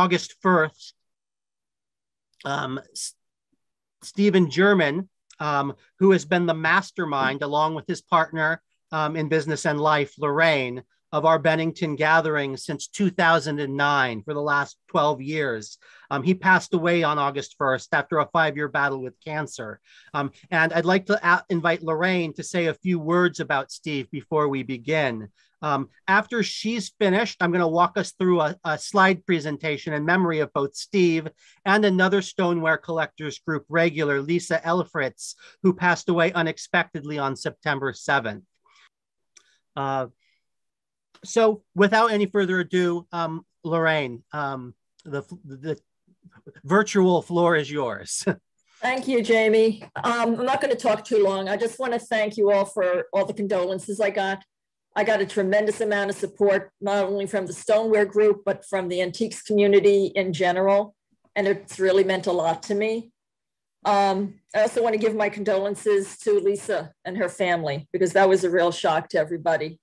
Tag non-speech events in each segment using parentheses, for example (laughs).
August 1st, um, Stephen German, um, who has been the mastermind, along with his partner um, in business and life, Lorraine, of our Bennington gathering since 2009 for the last 12 years. Um, he passed away on August 1st after a five year battle with cancer. Um, and I'd like to a- invite Lorraine to say a few words about Steve before we begin. Um, after she's finished, I'm going to walk us through a, a, slide presentation in memory of both Steve and another stoneware collectors group regular, Lisa Elfritz, who passed away unexpectedly on September 7th. Uh, so without any further ado, um, Lorraine, um, the, the virtual floor is yours. (laughs) Thank you, Jamie. Um, I'm not going to talk too long. I just want to thank you all for all the condolences I got. I got a tremendous amount of support, not only from the stoneware group, but from the antiques community in general. And it's really meant a lot to me. Um, I also want to give my condolences to Lisa and her family, because that was a real shock to everybody.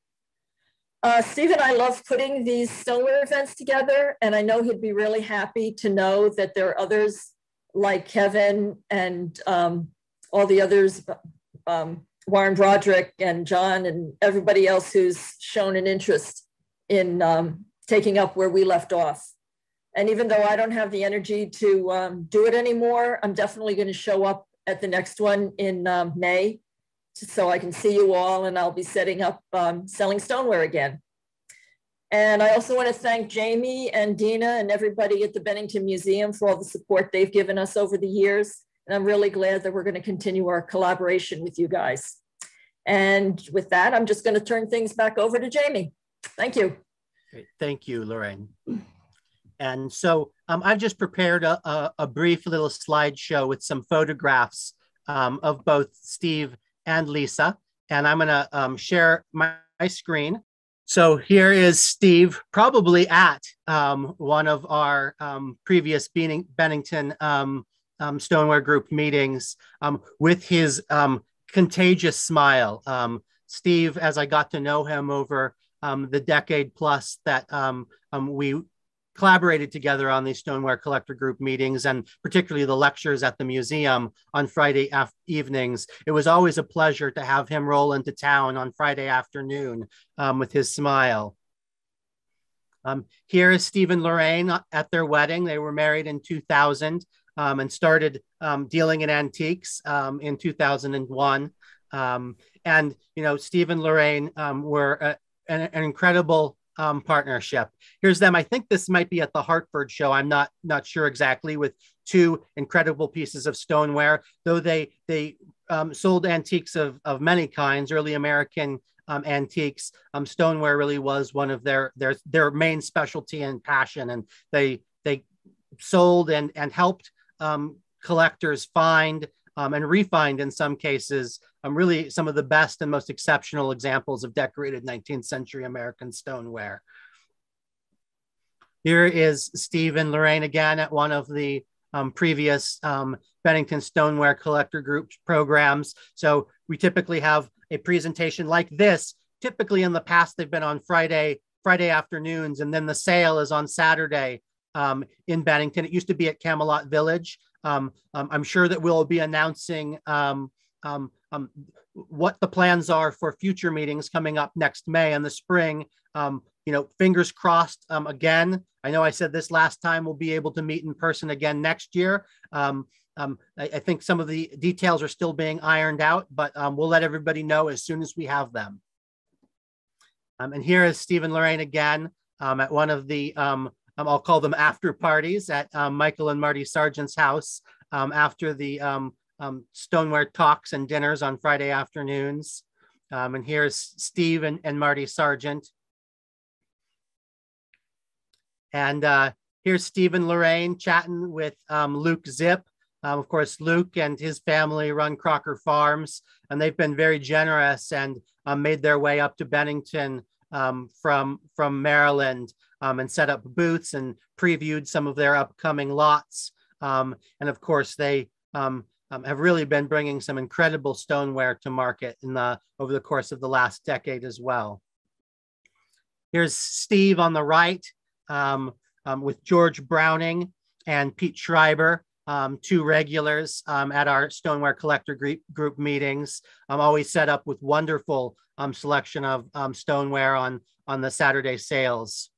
Uh, Steve and I love putting these stoneware events together, and I know he'd be really happy to know that there are others like Kevin and um, all the others, um, Warren Broderick and John and everybody else who's shown an interest in um, taking up where we left off. And even though I don't have the energy to um, do it anymore, I'm definitely going to show up at the next one in um, May so I can see you all and I'll be setting up um, selling stoneware again. And I also want to thank Jamie and Dina and everybody at the Bennington Museum for all the support they've given us over the years. And I'm really glad that we're going to continue our collaboration with you guys. And with that, I'm just going to turn things back over to Jamie. Thank you. Great. Thank you, Lorraine. And so um, I've just prepared a, a, a, brief little slideshow with some photographs um, of both Steve and Lisa. And I'm going to um, share my, my, screen. So here is Steve, probably at um, one of our um, previous Bennington um, um, Stoneware Group meetings um, with his contagious smile. Steve, as I got to know him over the decade plus that we collaborated together on these stoneware collector group meetings and particularly the lectures at the museum on Friday af- evenings. It was always a pleasure to have him roll into town on Friday afternoon um, with his smile. Um, here is Stephen Lorraine at their wedding. They were married in 2000 um, and started um, dealing in antiques um, in 2001. Um, and, you know, Stephen Lorraine were a, an, an incredible um, partnership. Here's them. I think this might be at the Hartford show. I'm not not sure exactly. With two incredible pieces of stoneware, though they they um, sold antiques of of many kinds, early American um, antiques. Um, stoneware really was one of their their their main specialty and passion, and they they sold and and helped um, collectors find um, and refined in some cases um, really some of the best and most exceptional examples of decorated 19th century American stoneware. Here is Steve and Lorraine again at one of the um, previous um, Bennington Stoneware Collector Group programs. So we typically have a presentation like this. Typically in the past, they've been on Friday, Friday afternoons, and then the sale is on Saturday um, in Bennington. It used to be at Camelot Village. Um, um, I'm sure that we'll be announcing um, what the plans are for future meetings coming up next May and the spring. Um, you know, fingers crossed um, again. I know I said this last time, we'll be able to meet in person again next year. Um, um, I, I, think some of the details are still being ironed out, but um, we'll let everybody know as soon as we have them. Um, and here is Stephen Lorraine again um, at one of the, I'll call them after parties at Michael and Marty Sargent's house after the um, stoneware talks and dinners on Friday afternoons. Um, and here's Steve and, and Marty Sargent. And uh, here's Stephen Lorraine chatting with um, Luke Zipp. Um, of course, Luke and his family run Crocker Farms, and they've been very generous and um, made their way up to Bennington um, from, from Maryland and set up booths and previewed some of their upcoming lots. And of course, they um, um, have really been bringing some incredible stoneware to market in the over the course of the last decade as well. Here's Steve on the right, um, um, with George Browning and Pete Schreiber, um, two regulars um, at our stoneware collector group, meetings. I'm always set up with wonderful um, selection of stoneware on, on the Saturday sales.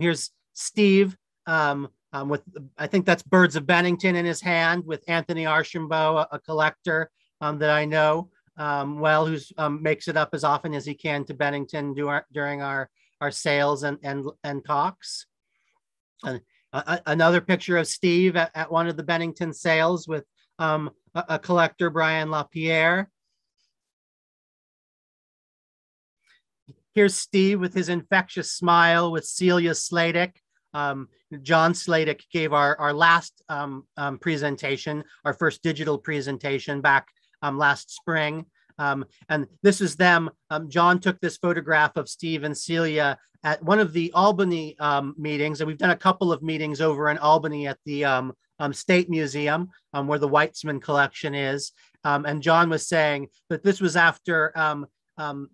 Here's Steve um, Um, with, I think that's Birds of Bennington in his hand with Anthony Archambault, a, a collector um, that I know um, well, who makes it up as often as he can to Bennington our, during our, our sales and, and, and talks. And uh, uh, another picture of Steve at, at, one of the Bennington sales with um, a, a, collector, Brian LaPierre. Here's Steve with his infectious smile with Celia Sladek. Um, John Sladek gave our, our last um, um presentation, our first digital presentation back um, last spring. Um, and this is them. Um, John took this photograph of Steve and Celia at one of the Albany meetings, and we've done a couple of meetings over in Albany at the State Museum, um, where the Weitzman collection is. and John was saying that this was after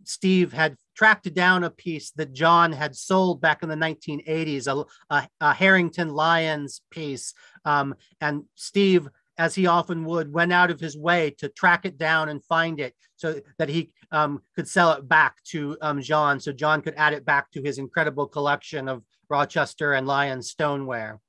Steve had tracked down a piece that John had sold back in the 1980s, a, a, a Harrington Lyons piece. and Steve as he often would, went out of his way to track it down and find it so that he um, could sell it back to um, John, so John could add it back to his incredible collection of Rochester and Lyons stoneware.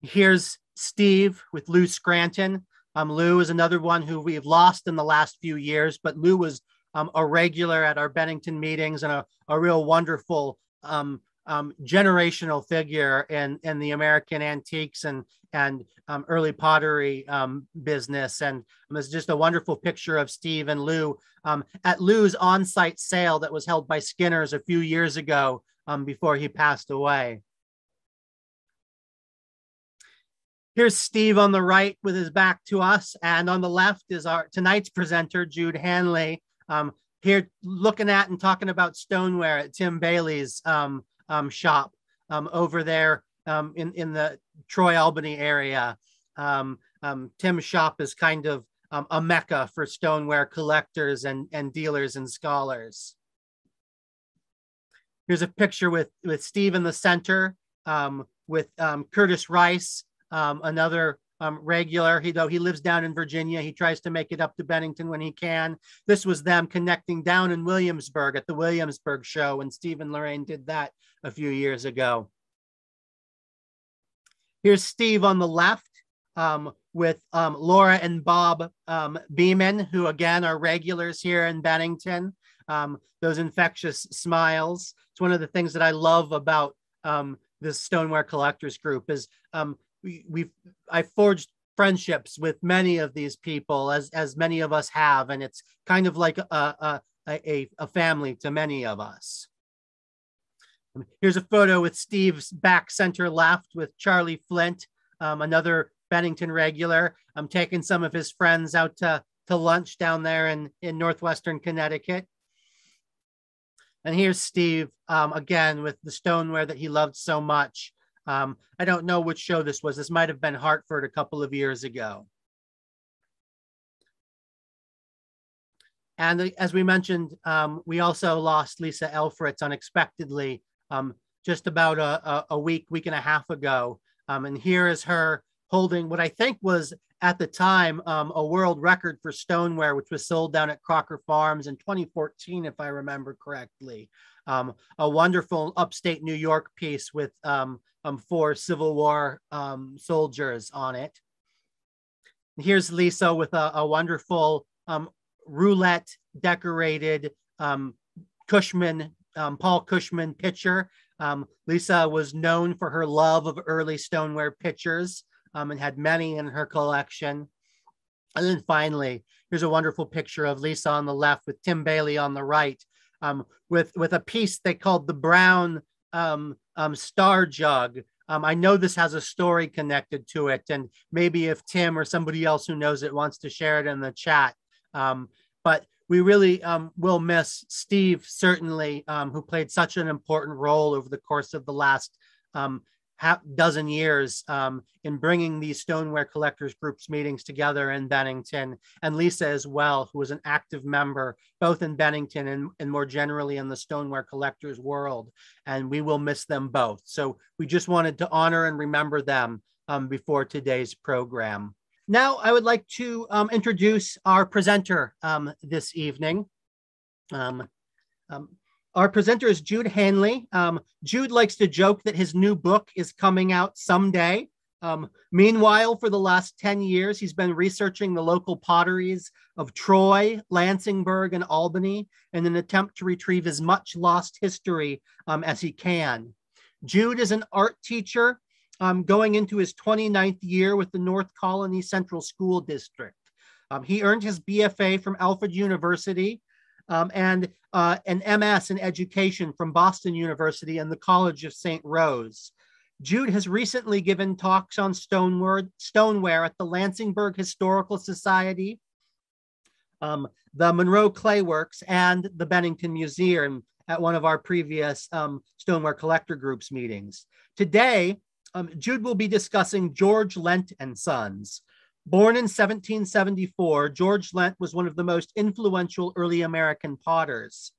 Here's Steve with Lou Scranton. Um, Lou is another one who we've lost in the last few years, but Lou was um, a regular at our Bennington meetings and a, a real wonderful um, um, generational figure in in the American antiques and and um, early pottery um, business. And um, it's just a wonderful picture of Steve and Lou at Lou's on-site sale that was held by Skinner's a few years ago before he passed away. Here's Steve on the right with his back to us, and on the left is our tonight's presenter, Jude Hanley. Here looking at and talking about stoneware at Tim Bailey's um, um, shop um, over there um, in, in the Troy Albany area. Um, um, Tim's shop is kind of um, a mecca for stoneware collectors and, and dealers and scholars. Here's a picture with, with Steve in the center with Curtis Rice, another um, regular. He though he lives down in Virginia, he tries to make it up to Bennington when he can. This was them connecting down in Williamsburg at the Williamsburg show, and Stephen Lorraine did that a few years ago. Here's Steve on the left um, with um, Laura and Bob um, Beeman, who again are regulars here in Bennington. Um, those infectious smiles. It's one of the things that I love about um, this stoneware collectors group is um, we, we've I forged friendships with many of these people as as many of us have, and it's kind of like a a, a, a family to many of us. Here's a photo with Steve's back center left with Charlie Flint, um, another Bennington regular. I'm taking some of his friends out to, to lunch down there in, in Northwestern Connecticut. And here's Steve um, again with the stoneware that he loved so much. Um, I don't know which show this was. This might have been Hartford a couple of years ago. And as we mentioned, um, we also lost Lisa Elfritz unexpectedly um, just about a, a, week, week and a half ago. Um, and here is her holding what I think was at the time um, a world record for stoneware, which was sold down at Crocker Farms in 2014, if I remember correctly. Um, a wonderful upstate New York piece with um, um, four Civil War um, soldiers on it. Here's Lisa with a, a wonderful um, roulette decorated Cushman, Paul Cushman picture. Lisa was known for her love of early stoneware pictures and had many in her collection. And then finally, here's a wonderful picture of Lisa on the left with Tim Bailey on the right, um, with with a piece they called the Brown um, um, Star Jug. Um, I know this has a story connected to it, and maybe if Tim or somebody else who knows it wants to share it in the chat. Um, but we really um, will miss Steve, certainly, um, who played such an important role over the course of the last half dozen years um, in bringing these stoneware collectors groups meetings together in Bennington, and Lisa as well, who was an active member both in Bennington and, and more generally in the stoneware collectors world. And we will miss them both. So we just wanted to honor and remember them um, before today's program. Now, I would like to um, introduce our presenter um, this evening. Our presenter is Jude Hanley. Um, Jude likes to joke that his new book is coming out someday. Um, meanwhile, for the last 10 years, he's been researching the local potteries of Troy, Lansingburgh, and Albany in an attempt to retrieve as much lost history um, as he can. Jude is an art teacher um, going into his 29th year with the North Colonie Central School District. Um, he earned his BFA from Alfred University um, and uh, an MS in education from Boston University and the College of St. Rose. Jude has recently given talks on stoneware, stoneware at the Lansingburgh Historical Society, um, the Monroe Clay Works, and the Bennington Museum at one of our previous um, stoneware collector groups meetings. Today, um, Jude will be discussing George Lent and Sons, Born in 1774, George Lent was one of the most influential early American potters.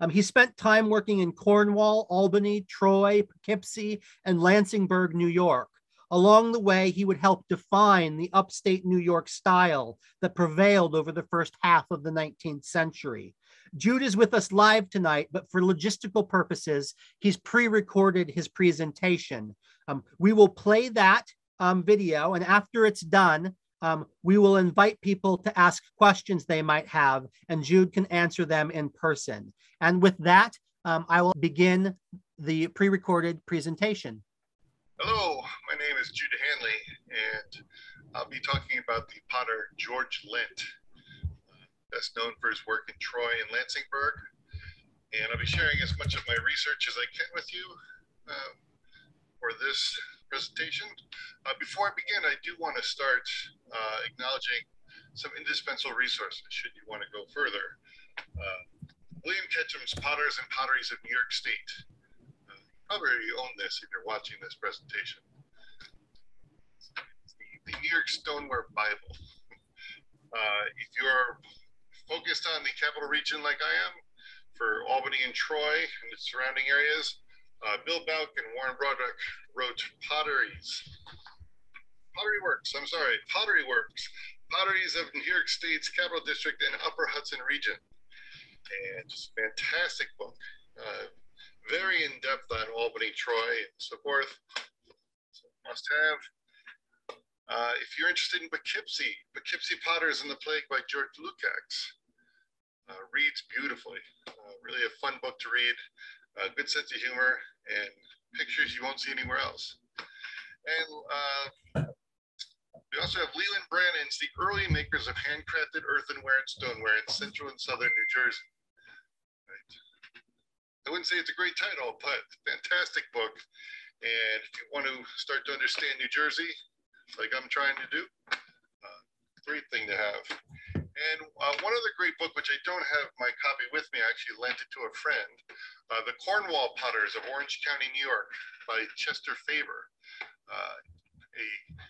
Um, he spent time working in Cornwall, Albany, Troy, Poughkeepsie, and Lansingburgh, New York. Along the way, he would help define the upstate New York style that prevailed over the first half of the 19th century. Jude is with us live tonight, but for logistical purposes, he's pre recorded his presentation. Um, we will play that um, video, and after it's done, um, we will invite people to ask questions they might have, and Jude can answer them in person. And with that, um, I will begin the pre-recorded presentation. Hello, my name is Jude Hanley, and I'll be talking about the potter George Lent, best known for his work in Troy and Lansingburgh. And I'll be sharing as much of my research as I can with you uh, for this presentation. Uh, before I begin, I do want to start uh, acknowledging some indispensable resources should you want to go further. Uh, William Ketchum's Potters and Potteries of New York State. Uh, probably own this if you're watching this presentation. The, the, New York Stoneware Bible. (laughs) Uh, if you're focused on the capital region like I am, for Albany and Troy and its surrounding areas, uh, Bill Bouck and Warren Broderick wrote Potteries. Pottery Works, I'm sorry, Pottery Works. Potteries of New York State's Capital District and Upper Hudson region. And just fantastic book. Uh, very in depth on Albany, Troy, and so forth. So must have. Uh, if you're interested in Poughkeepsie, Poughkeepsie Potters and the Plague by George Lukacs. Uh, reads beautifully. Uh, really a fun book to read good sense of humor, and pictures you won't see anywhere else. And uh, we also have Lelyn Branin's The Early Makers of Handcrafted Earthenware and Stoneware in Central and Southern New Jersey. Right. I wouldn't say it's a great title, but fantastic book. And if you want to start to understand New Jersey, like I'm trying to do, uh, great thing to have. And uh, one other great book, which I don't have my copy with me, I actually lent it to a friend, uh, The Cornwall Potters of Orange County, New York by Chester Faber. Uh,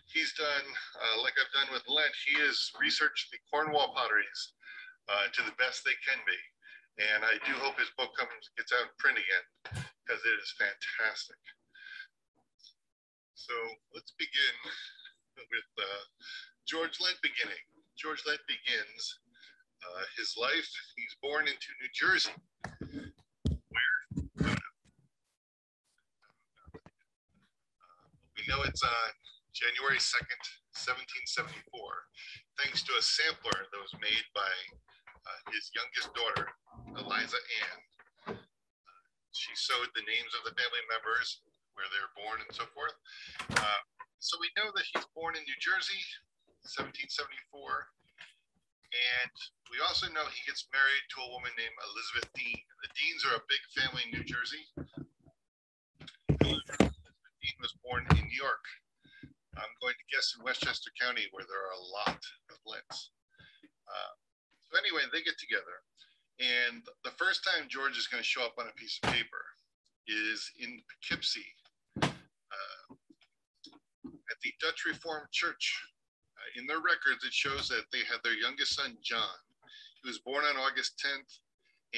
he's done, uh, like I've done with Lent, he has researched the Cornwall potteries uh, to the best they can be. And I do hope his book comes gets out in print again because it is fantastic. So let's begin with uh, George Lent beginning. George Lent begins uh, his life. He's born into New Jersey, where uh, we know it's on January 2nd, 1774, thanks to a sampler that was made by uh, his youngest daughter, Eliza Ann. Uh, she sewed the names of the family members, where they were born, and so forth. Uh, so we know that he's born in New Jersey, 1774. And we also know he gets married to a woman named Elizabeth Dean. The Deans are a big family in New Jersey. Dean was born in New York. I'm going to guess in Westchester County, where there are a lot of Lents. Uh, so anyway, they get together. And the first time George is going to show up on a piece of paper is in Poughkeepsie, uh, at the Dutch Reformed Church, in their records, it shows that they had their youngest son, John. He was born on August 10th,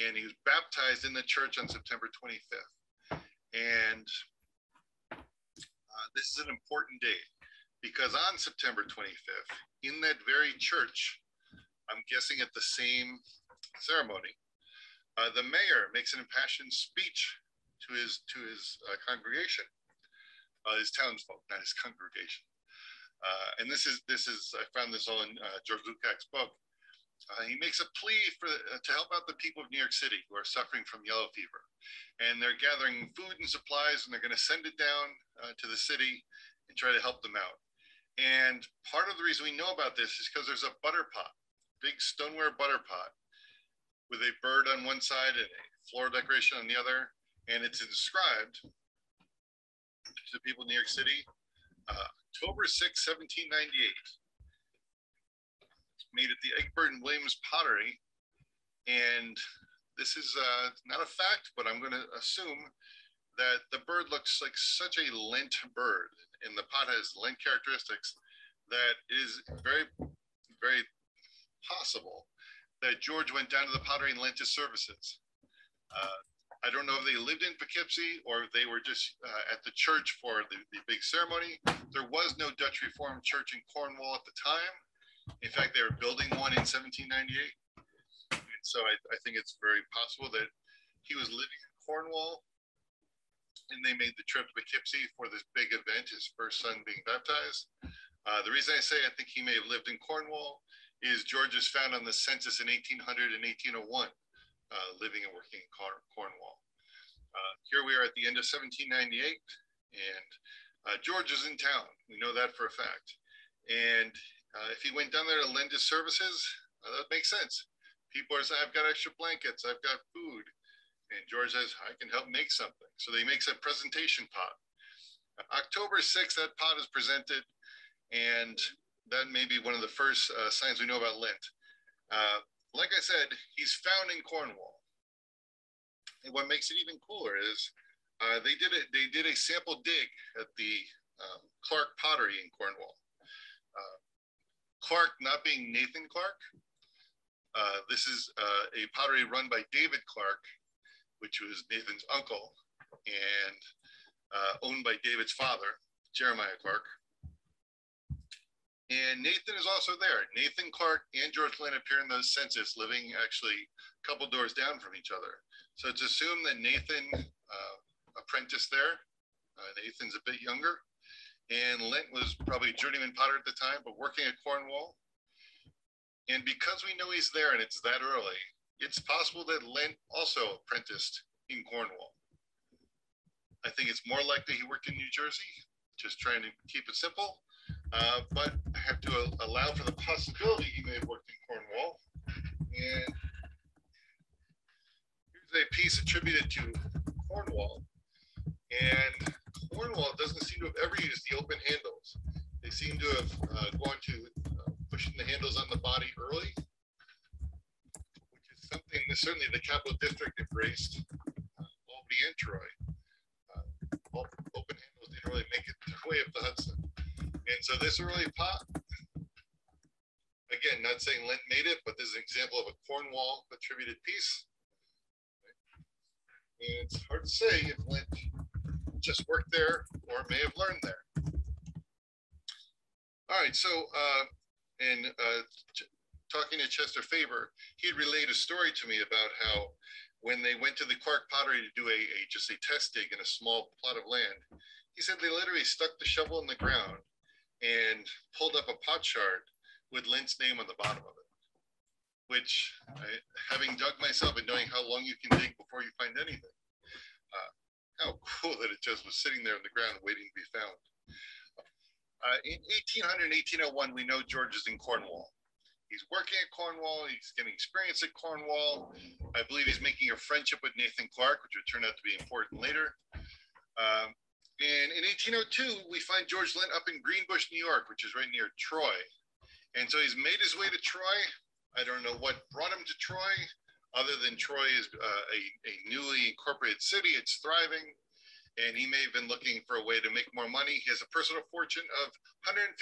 and he was baptized in the church on September 25th. And uh, this is an important day because on September 25th, in that very church, I'm guessing at the same ceremony, uh, the mayor makes an impassioned speech to his to his uh, congregation, uh, his townsfolk, not his congregation. Uh, and this is this is I found this all in uh, George Lukac's book. Uh, he makes a plea for to help out the people of New York City who are suffering from yellow fever, and they're gathering food and supplies, and they're going to send it down to the city and try to help them out. And part of the reason we know about this is because there's a butter pot, big stoneware butter pot with a bird on one side and a floral decoration on the other. And it's inscribed to the people in New York City, uh, October 6, 1798. Made at the Egbert and Williams Pottery. And this is uh, not a fact, but I'm going to assume that the bird looks like such a Lent bird and the pot has Lent characteristics that is very, very possible that George went down to the pottery and lent his services. Uh, I don't know if they lived in Poughkeepsie or if they were just uh, at the church for the, the big ceremony. There was no Dutch Reformed church in Cornwall at the time. In fact, they were building one in 1798. And so I, I think it's very possible that he was living in Cornwall and they made the trip to Poughkeepsie for this big event, his first son being baptized. Uh, the reason I say I think he may have lived in Cornwall is George is found on the census in 1800 and 1801, uh, living and working in Cornwall. Uh, here we are at the end of 1798, and uh, George is in town. We know that for a fact. And uh, if he went down there to lend his services, uh, that makes sense. People are saying, I've got extra blankets, I've got food. And George says, I can help make something. So he makes a presentation pot. October 6th, that pot is presented, and that may be one of the first uh, signs we know about Lent. Like I said, he's found in Cornwall. And what makes it even cooler is uh, they did it. They did a sample dig at the um, Clark Pottery in Cornwall. Uh, Clark, not being Nathan Clark, uh, this is uh, a pottery run by David Clark, which was Nathan's uncle and uh, owned by David's father, Jeremiah Clark. And Nathan is also there. Nathan Clark and George Lent appear in the census, living actually a couple doors down from each other. So it's assumed that Nathan uh, apprenticed there. Uh, Nathan's a bit younger. And Lent was probably journeyman potter at the time, but working at Cornwall. And because we know he's there and it's that early, it's possible that Lent also apprenticed in Cornwall. I think it's more likely he worked in New Jersey, just trying to keep it simple. Uh, but I have to allow for the possibility he may have worked in Cornwall. And a piece attributed to Cornwall. And Cornwall doesn't seem to have ever used the open handles. They seem to have uh, gone to uh, pushing the handles on the body early which is something that certainly the capital district embraced. Uh, Albany and Troy. Uh, open handles didn't really make it their way up the Hudson. And so this early pot, again, not saying Lent made it, but this is an example of a Cornwall attributed piece. It's hard to say if Lent just worked there or may have learned there. All right, so, uh, and uh, talking to Chester Faber, he'd relayed a story to me about how when they went to the Clark Pottery to do a, a just a test dig in a small plot of land, he said they literally stuck the shovel in the ground and pulled up a pot shard with Lent's name on the bottom of it. Which, I, having dug myself and knowing how long you can dig before you find anything, uh, how (laughs) cool that it just was sitting there in the ground waiting to be found. Uh, in 1800 and 1801, we know George is in Cornwall he's working at Cornwall. He's getting experience at Cornwall. I believe he's making a friendship with Nathan Clark, which would turn out to be important later. Um, and in 1802, we find George Lent up in Greenbush, New York, which is right near Troy. And so he's made his way to Troy. I don't know what brought him to Troy, other than Troy is uh, a, a newly incorporated city. It's thriving. And he may have been looking for a way to make more money. He has a personal fortune of $150.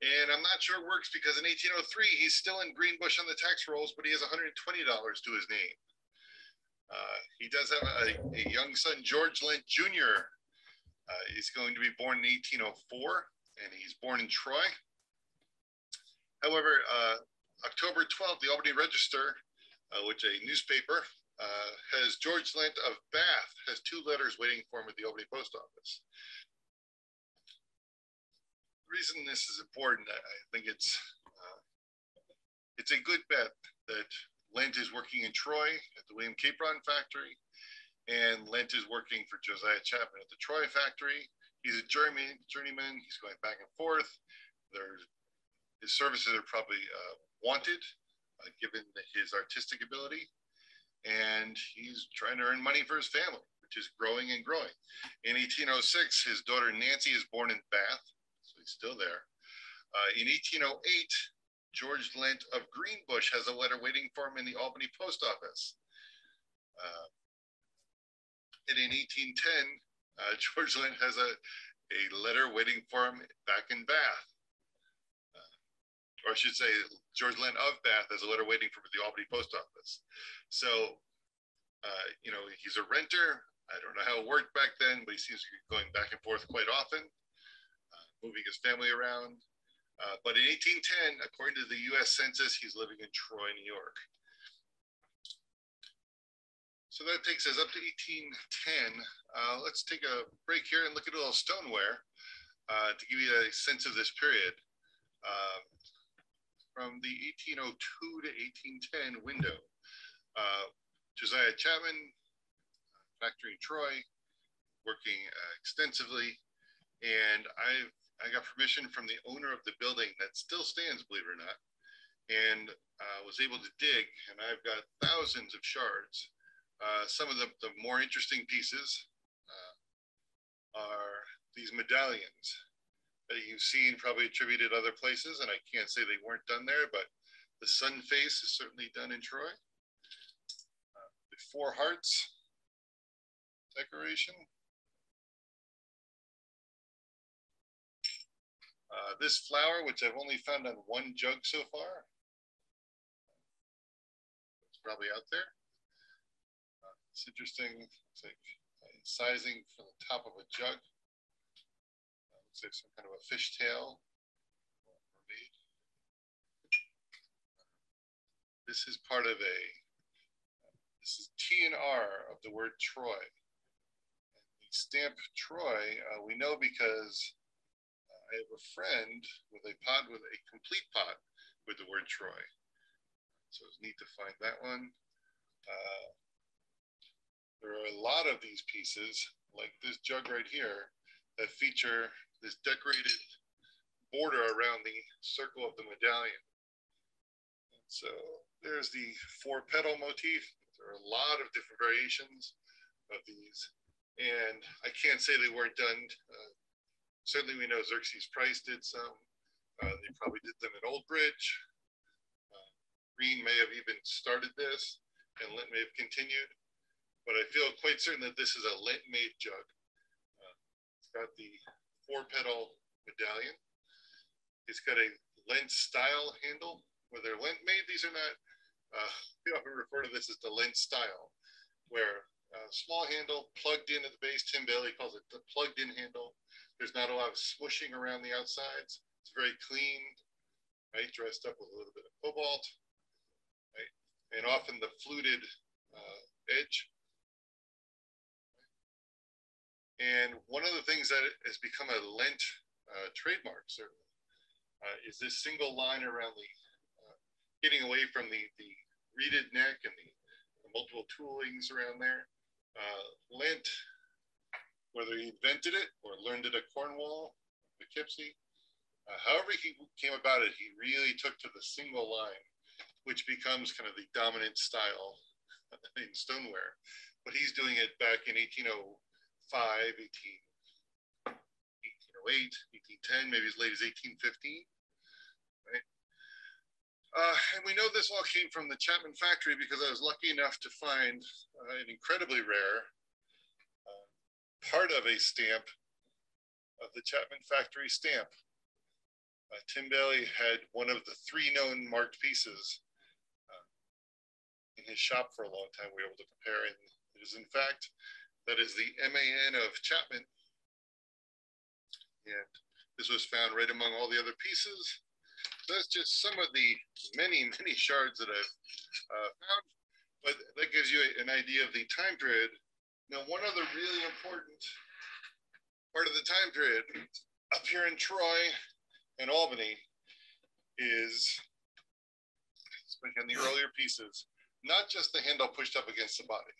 And I'm not sure it works because in 1803, he's still in Greenbush on the tax rolls, but he has $120 to his name. Uh, he does have a, a, young son, George Lent Jr. Uh, he's going to be born in 1804, and he's born in Troy. However, uh, October 12th, the Albany Register, uh, which a newspaper, uh, has George Lent of Bath has two letters waiting for him at the Albany Post Office The reason this is important, I think it's it's a good bet that Lent is working in Troy at the William Capron factory, and Lent is working for Josiah Chapman at the Troy factory. He's a journeyman. journeyman. He's going back and forth. There's, his services are probably uh, wanted, uh, given his artistic ability, and he's trying to earn money for his family, which is growing and growing. In 1806, his daughter Nancy is born in Bath so he's still there. Uh, in 1808, George Lent of Greenbush has a letter waiting for him in the Albany post office. Uh, and in 1810, uh, (laughs) George Lent has a, a letter waiting for him back in Bath. Uh, or I should say, George Lent of Bath has a letter waiting for the Albany post office. So, uh, you know, he's a renter. I don't know how it worked back then, but he seems to be going back and forth quite often moving his family around. Uh, but in 1810, according to the US Census, he's living in Troy, New York. So that takes us up to 1810. Uh, let's take a break here and look at a little stoneware uh, to give you a sense of this period. Um, from the 1802 to 1810 window, uh, Josiah Chapman, factory in Troy, working uh, extensively. And I've I got permission from the owner of the building that still stands, believe it or not, and uh, was able to dig. And I've got thousands of shards. Uh, some of the, the, more interesting pieces uh, are these medallions that you've seen probably attributed other places, and I can't say they weren't done there, but the sun face is certainly done in Troy. Uh, the four hearts decoration Uh, this flower, which I've only found on one jug so far, it's probably out there. Uh, it's interesting. It's like sizing from the top of a jug. Uh, looks like some kind of a fishtail. This is part of a, this is T and R of the word Troy. The stamp Troy, uh, we know because I have a friend with a pot with a complete pot with the word Troy. So it's neat to find that one. Uh, there are a lot of these pieces, like this jug right here, that feature this decorated border around the circle of the medallion. And so there's the four petal motif. There are a lot of different variations of these. And I can't say they weren't done uh, certainly we know Xerxes Price did some. Uh, they probably did them at Old Bridge. Uh, Green may have even started this, and Lent may have continued. But I feel quite certain that this is a Lent made jug. Uh, it's got the four petal medallion. It's got a Lent style handle. Whether Lent made, these are not, uh, (laughs) we often refer to this as the Lent style, where uh, small handle plugged into the base. Tim Bailey calls it the plugged in handle. There's not a lot of swooshing around the outsides. It's very clean, right? Dressed up with a little bit of cobalt, right? And often the fluted uh, edge. And one of the things that has become a Lent uh, trademark, certainly, uh, is this single line around the, uh, getting away from the, the reeded neck and the, the multiple toolings around there. Uh, Lent whether he invented it or learned it at Cornwall, Poughkeepsie. However he came about it, he really took to the single line, which becomes kind of the dominant style (laughs) in stoneware. But he's doing it back in 1805, 18, 1808, 1810, maybe as late as 1815. Right? Uh, and we know this all came from the Chapman factory because I was lucky enough to find uh, an incredibly rare part of a stamp of the Chapman factory stamp. Uh, Tim Bailey had one of the three known marked pieces uh, in his shop for a long time. We were able to compare, and it is in fact that is the MAN of Chapman. And this was found right among all the other pieces. That's just some of the many, (laughs) many shards that I've uh, found, but that gives you an idea of the time period. Now, one other really important part of the time period up here in Troy and Albany is, especially in the earlier pieces, not just the handle pushed up against the body.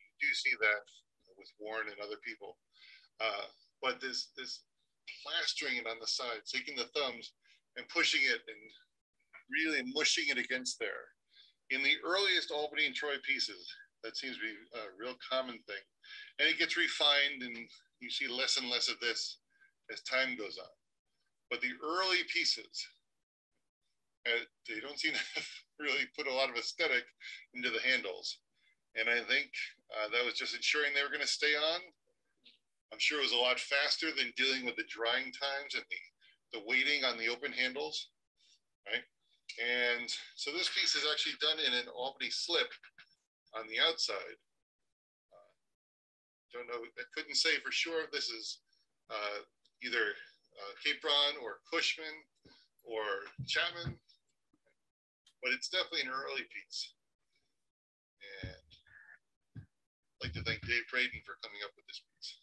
You do see that with Warren and other people, uh, but this this plastering it on the side, taking the thumbs and pushing it and really mushing it against there. In the earliest Albany and Troy pieces, that seems to be a real common thing. And it gets refined and you see less and less of this as time goes on. But the early pieces, uh, they don't seem (laughs) to really put a lot of aesthetic into the handles. And I think uh, that was just ensuring they were going to stay on. I'm sure it was a lot faster than dealing with the drying times and the, the waiting on the open handles, right? And so this piece is actually done in an Albany slip on the outside. Uh, don't know, I couldn't say for sure if this is uh, either uh, Capron or Cushman or Chapman, but it's definitely an early piece. And Like to thank Dave Braden for coming up with this piece.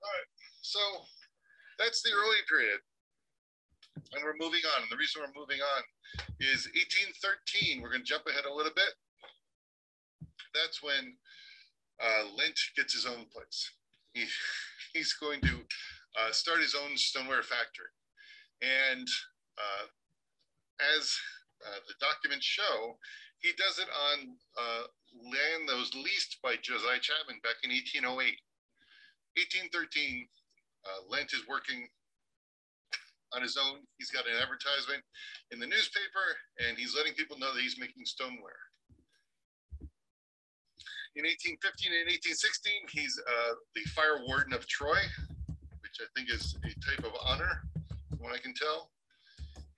All right, so that's the early period. And we're moving on. And the reason we're moving on is 1813. We're going to jump ahead a little bit that's when uh, gets his own place. He, he's going to uh, start his own stoneware factory. And uh, as uh, the documents show, he does it on uh, land that was leased by Josiah Chapman back in 1808. 1813, uh, Lent is working on his own. He's got an advertisement in the newspaper, and he's letting people know that he's making stoneware. In 1815 and 1816, he's uh, the fire warden of Troy, which I think is a type of honor, from what I can tell.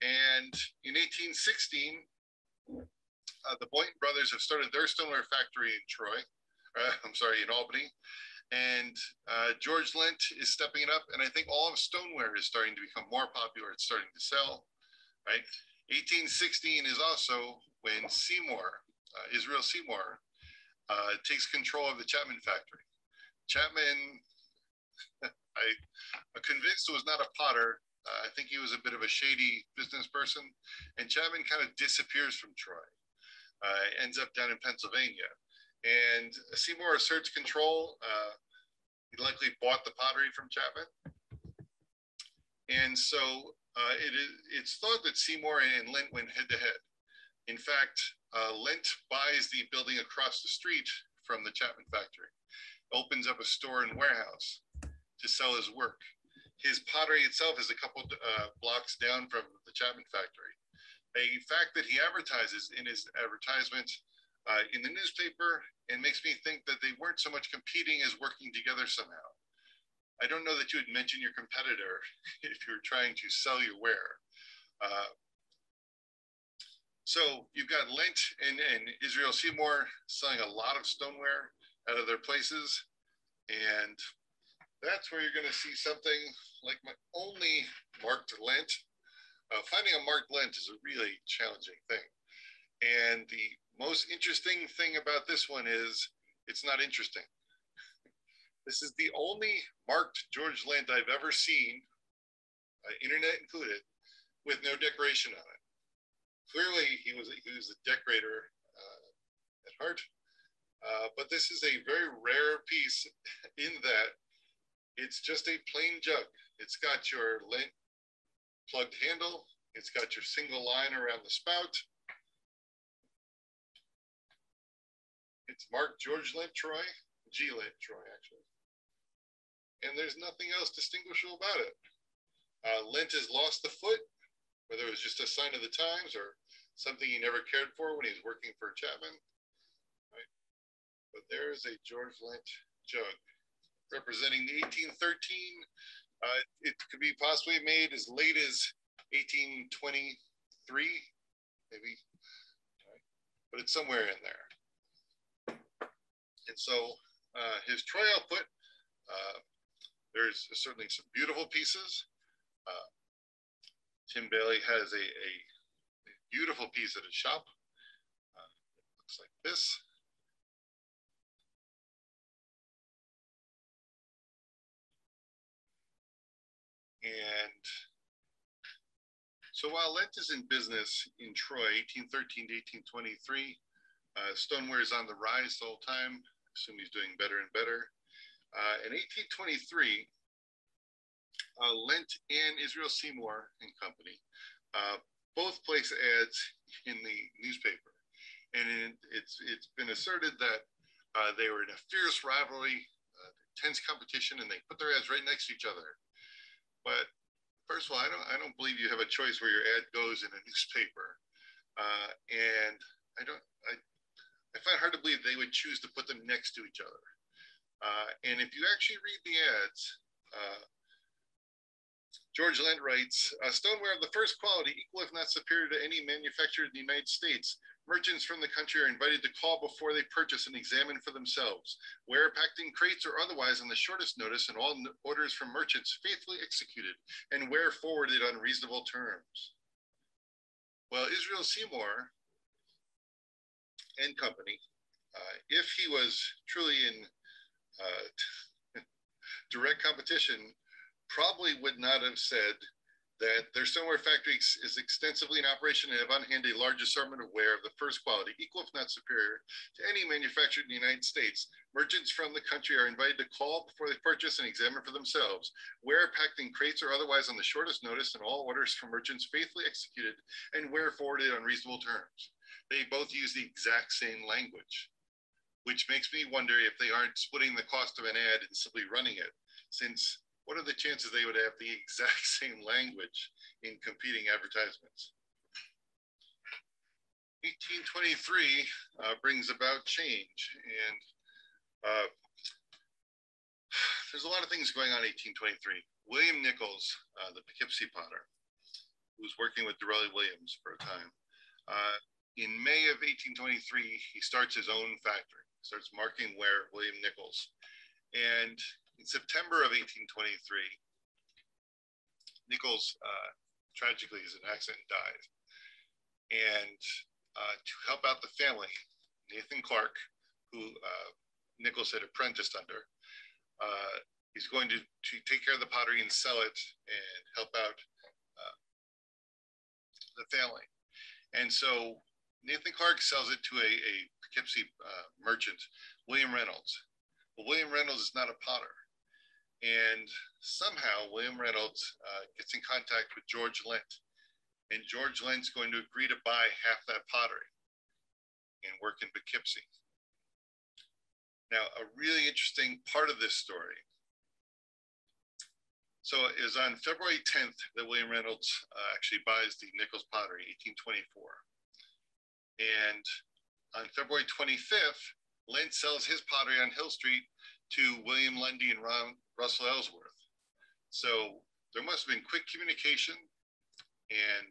And in 1816, uh, the Boynton brothers have started their stoneware factory in Troy. Uh, (laughs) I'm sorry, in Albany. And uh, George Lent is stepping it up. And I think all of stoneware is starting to become more popular. It's starting to sell, right? 1816 is also when Seymour, uh, Israel Seymour, uh, takes control of the Chapman factory. Chapman, (laughs) I, am convinced was not a potter. Uh, I think he was a bit of a shady business person. And Chapman kind of disappears from Troy, uh, ends up down in Pennsylvania. And Seymour asserts control. Uh, he likely bought the pottery from Chapman. And so uh, it is, it's thought that Seymour and Lent went head to head. In fact, uh, Lent buys the building across the street from the Chapman factory, opens up a store and warehouse to sell his work. His pottery itself is a couple uh, blocks down from the Chapman factory. A fact that he advertises in his advertisement uh, in the newspaper and makes me think that they weren't so much competing as working together somehow. I don't know that you would mention your competitor (laughs) if you were trying to sell your ware. Uh, so you've got Lent and, and Israel Seymour selling a lot of stoneware out of their places. And that's where you're going to see something like my only marked Lent. Uh, finding a marked Lent is a really challenging thing. And the most interesting thing about this one is it's not interesting. (laughs) this is the only marked George Lent I've ever seen, uh, internet included, with no decoration on it clearly he was he was a decorator uh, at heart. Uh, but this is a very rare piece (laughs) in that it's just a plain jug. It's got your Lent plugged handle. It's got your single line around the spout. It's marked George Lent Troy, G Lent Troy actually. And there's nothing else distinguishable about it. Uh, Lent has lost the foot whether it was just a sign of the times or something he never cared for when he was working for Chapman. Right? But there is a George Lent jug representing the 1813. Uh, it could be possibly made as late as 1823, maybe, but it's somewhere in there. And so uh, his Troy output, uh, there's certainly some beautiful pieces. Uh, Tim Bailey has a, a, beautiful piece at his shop. Uh, looks like this. And so while Lent is in business in Troy, 1813 to 1823, uh, stoneware is on the rise the whole time. Assume he's doing better and better. Uh, in 1823, uh, Lent and Israel Seymour and Company uh, both place ads in the newspaper. And it's, it's been asserted that uh, they were in a fierce rivalry, uh, tense competition, and they put their ads right next to each other. But first of all, I don't, I don't believe you have a choice where your ad goes in a newspaper. Uh, and I don't, I, I find it hard to believe they would choose to put them next to each other. Uh, and if you actually read the ads, uh, George Lent writes, uh, stoneware of the first quality, equal if not superior to any manufactured in the United States. Merchants from the country are invited to call before they purchase and examine for themselves. Ware packed in crates or otherwise on the shortest notice and all orders from merchants faithfully executed and ware forwarded on reasonable terms. Well, Israel Seymour and company, uh, if he was truly in uh, (laughs) direct competition, probably would not have said that their stoneware factory is extensively in operation and have on hand a large assortment of ware of the first quality, equal if not superior to any manufactured in the United States. Merchants from the country are invited to call before they purchase and examine for themselves. Ware packed in crates or otherwise on the shortest notice and all orders from merchants faithfully executed and ware forwarded on reasonable terms. They both use the exact same language, which makes me wonder if they aren't splitting the cost of an ad and simply running it, since what are the chances they would have the (laughs) exact same language in competing advertisements? 1823 uh, brings about change and uh, there's a lot of things going on in 1823. William Nichols, uh, the Poughkeepsie potter, who was working with Dorelli Williams for a time, uh, in May of 1823, he starts his own factory, starts marking ware William Nichols. And in September of 1823, Nichols uh, tragically is an accident and died. And uh, to help out the family, Nathan Clark, who uh, Nichols had apprenticed under, uh, he's going to, to take care of the pottery and sell it and help out uh, the family. And so Nathan Clark sells it to a, a Poughkeepsie uh, merchant, William Reynolds. Well, William Reynolds is not a potter. And somehow William Reynolds uh, gets in contact with George Lent. And George Lent's going to agree to buy half that pottery and work in Poughkeepsie. Now, a really interesting part of this story. So it is on February 10th that William Reynolds uh, actually buys the Nichols pottery, 1824. And on February 25th, Lent sells his pottery on Hill Street to William Lundy and Ron, Russell Ellsworth. So there must have been quick communication, and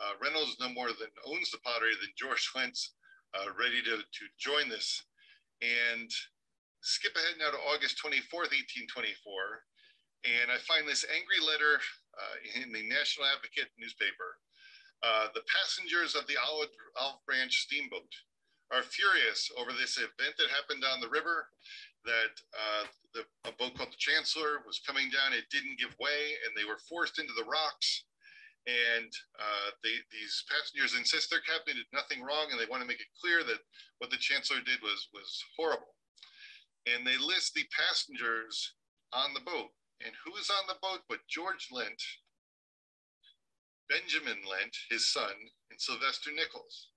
uh, Reynolds no more than owns the pottery than George (laughs) Lent's uh, ready to, to join this. And skip ahead now to August 24th, 1824, and I find this angry letter uh, in the National Advocate newspaper. Uh, the passengers of the Olive, Olive Branch steamboat are furious over this event that happened on the river that uh, the, a boat called the Chancellor was coming down. It didn't give way, and they were forced into the rocks. And uh, they, these passengers insist their captain did nothing wrong, and they want to make it clear that what the Chancellor did was was horrible. And they list the passengers on the boat, and who is on the boat but George Lent, Benjamin Lent, his son, and Sylvester Nichols.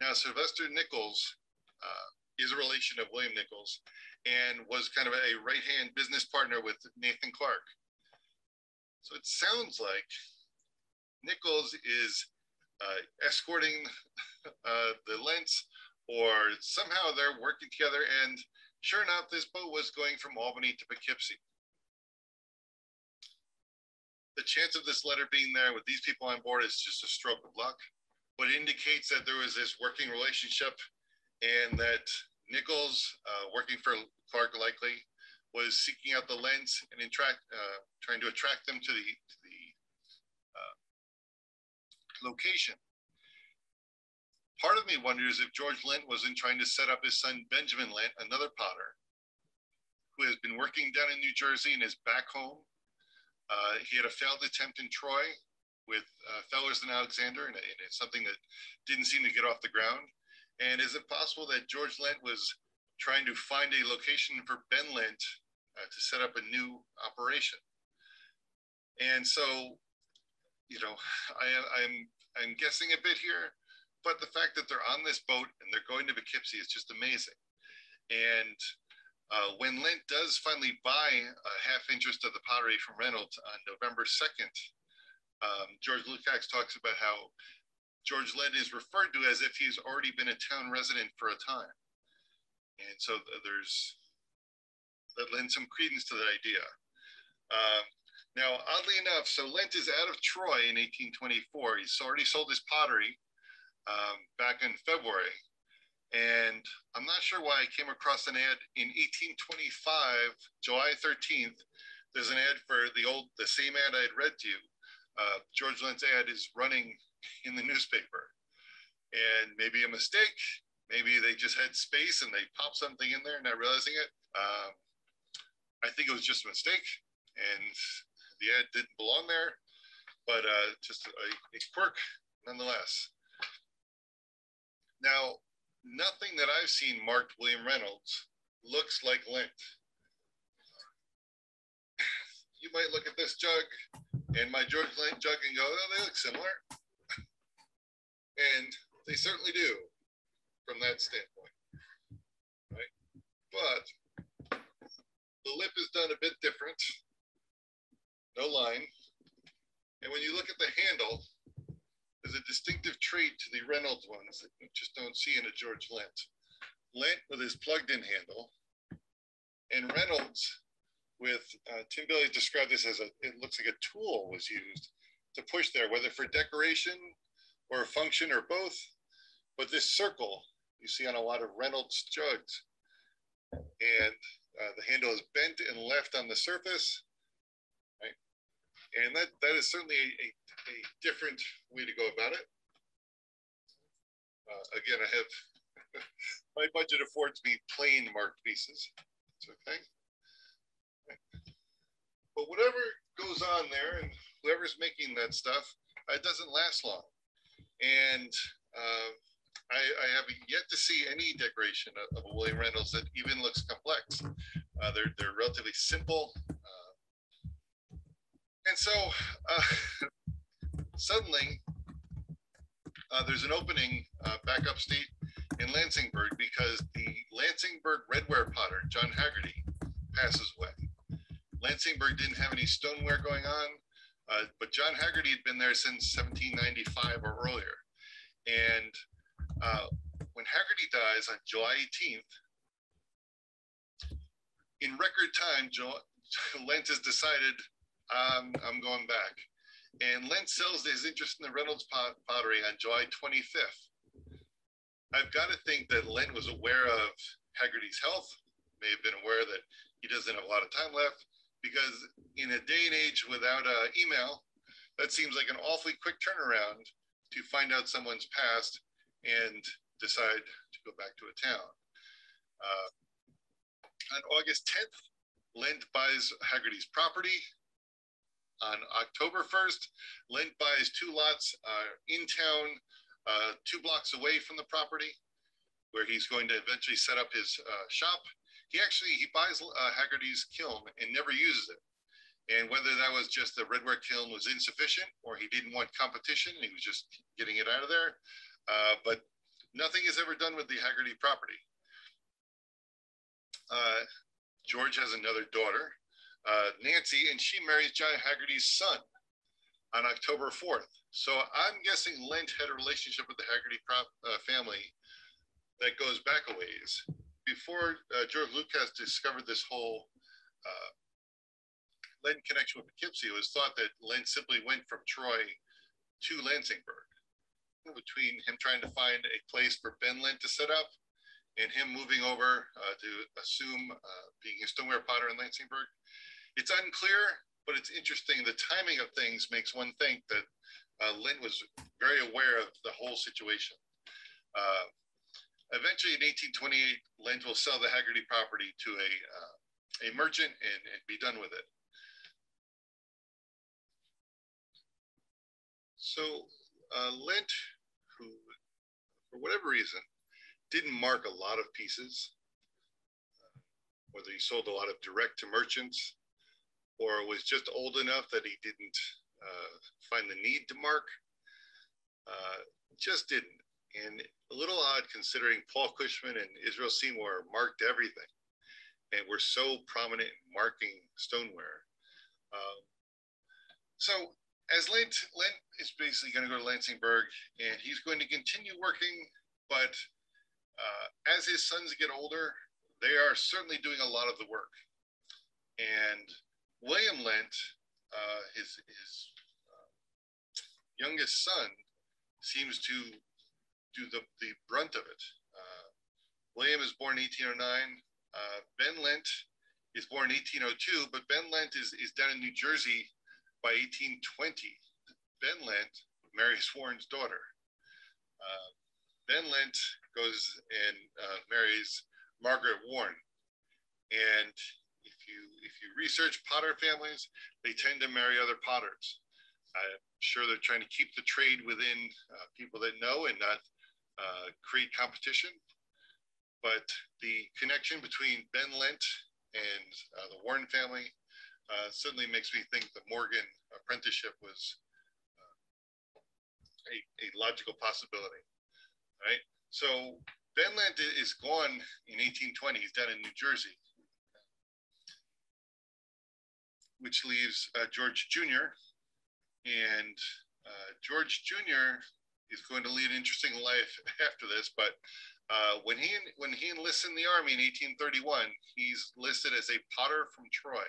Now, Sylvester Nichols uh, is a relation of William Nichols, and was kind of a right hand business partner with Nathan Clark. So it sounds like Nichols is uh, escorting (laughs) uh, the Lents, or somehow they're working together. And Sure enough, this boat was going from Albany to Poughkeepsie. The chance of this letter being there with these people on board is just a stroke of luck, but it indicates that there was this working relationship and that Nichols, uh, working for Clark likely, was seeking out the Lents and interact, uh, trying to attract them to the, to the uh, location. Part of me wonders if George Lent wasn't trying to set up his son Benjamin Lent, another potter, who has been working down in New Jersey and is back home. Uh, he had a failed attempt in Troy with uh, Fellers and Alexander, and, and it's something that didn't seem to get off the ground. And is it possible that George Lent was trying to find a location for Ben Lent uh, to set up a new operation. And so, you know, I, I'm I'm guessing a bit here, but the fact that they're on this boat and they're going to Poughkeepsie is just amazing. And uh, when Lent does finally buy a half interest of the pottery from Reynolds on November 2nd, um, George Lukács talks about how George Lent is referred to as if he's already been a town resident for a time. And so there's that lends some credence to that idea. Um, now, oddly enough, so Lent is out of Troy in 1824. He's already sold his pottery um, back in February. And I'm not sure why I came across an ad in 1825, July 13th. There's an ad for the old, the same ad I had read to you. Uh, George Lent's ad is running in the newspaper. And maybe a mistake, maybe they just had space and they popped something in there, not realizing it. Um, I think it was just a mistake, and the ad didn't belong there, but uh, just a, a quirk nonetheless. Now, nothing that I've seen marked William Reynolds looks like Lent. (sighs) You might look at this jug and my George Lent jug and go, oh, they look similar. (laughs) and they certainly do from that standpoint, right? But the lip is done a bit different. No line. And when you look at the handle, there's a distinctive trait to the Reynolds ones that you just don't see in a George Lent. Lent with his plugged in handle, and Reynolds with, uh, Tim Bailey described this as a, it looks like a tool was used to push there, whether for decoration or function or both. But this circle you see on a lot of Reynolds jugs. And uh, the handle is bent and left on the surface, right? And that, that is certainly a, a, different way to go about it. Uh, again, I have, (laughs) my budget affords me plain marked pieces. It's okay. But whatever goes on there and whoever's making that stuff, it doesn't last long. And uh, I, I have yet to see any decoration of, of, a William Reynolds that even looks complex. Uh, they're, they're relatively simple. Uh, and so uh, (laughs) suddenly uh, there's an opening uh, back upstate in Lansingburgh because the Lansingburgh redware potter, John Haggerty, passes away. Lansingburgh didn't have any stoneware going on, uh, but John Haggerty had been there since 1795 or earlier. And uh, when Haggerty dies on July 18th, in record time, jo- (laughs) Lent has decided um, I'm going back. And Lent sells his interest in the Reynolds pot- pottery on July 25th. I've got to think that Lent was aware of Haggerty's health, may have been aware that he doesn't have a lot of time left, because in a day and age without uh, email, that seems like an awfully quick turnaround to find out someone's past and decide to go back to a town. Uh, on August 10th, Lent buys Haggerty's property. On October 1st, Lent buys two lots uh, in town, uh, two blocks away from the property, where he's going to eventually set up his uh, shop. He actually he buys uh, Haggerty's kiln and never uses it. And whether that was just the redware kiln was insufficient or he didn't want competition, he was just getting it out of there, uh, but nothing is ever done with the Haggerty property. Uh, George has another daughter, uh, Nancy, and she marries John Haggerty's son on October 4th. So I'm guessing Lent had a relationship with the Haggerty prop, uh, family that goes back a ways. before uh, George Lucas discovered this whole Lent connection with Poughkeepsie, it was thought that Lent simply went from Troy to Lansingburgh. Between him trying to find a place for Ben Lent to set up and him moving over uh, to assume uh, being a stoneware potter in Lansingburgh, it's unclear, but it's interesting. The timing of things makes one think that uh, Lent was very aware of the whole situation. Uh, eventually, in 1828, Lent will sell the Haggerty property to a, uh, a merchant and, and be done with it. So uh, for whatever reason, didn't mark a lot of pieces, uh, whether he sold a lot of direct to merchants or was just old enough that he didn't uh, find the need to mark, uh, just didn't. And a little odd considering Paul Cushman and Israel Seymour marked everything and were so prominent in marking stoneware. Um, so as Lent, Lent is basically going to go to Lansingburgh and he's going to continue working, but uh, as his sons get older, they are certainly doing a lot of the work. And William Lent, uh, his, his uh, youngest son, seems to do the, the brunt of it. Uh, William is born 1809. Uh, ben Lent is born 1802, but Ben Lent is, is down in New Jersey by 1820. Ben Lent marries Warren's daughter. Uh, ben Lent goes and uh, marries Margaret Warren. And if you if you research Potter families, they tend to marry other Potters. I'm sure they're trying to keep the trade within uh, people that know and not uh, create competition. But the connection between Ben Lent and uh, the Warren family uh, certainly makes me think the Morgan apprenticeship was uh, a, a, logical possibility, right? So Ben Lent is gone in 1820. He's down in New Jersey, which leaves uh, George Jr. And George Jr is going to lead an interesting life (laughs) after this. But uh, when he when he enlists in the army in 1831, he's listed as a potter from Troy.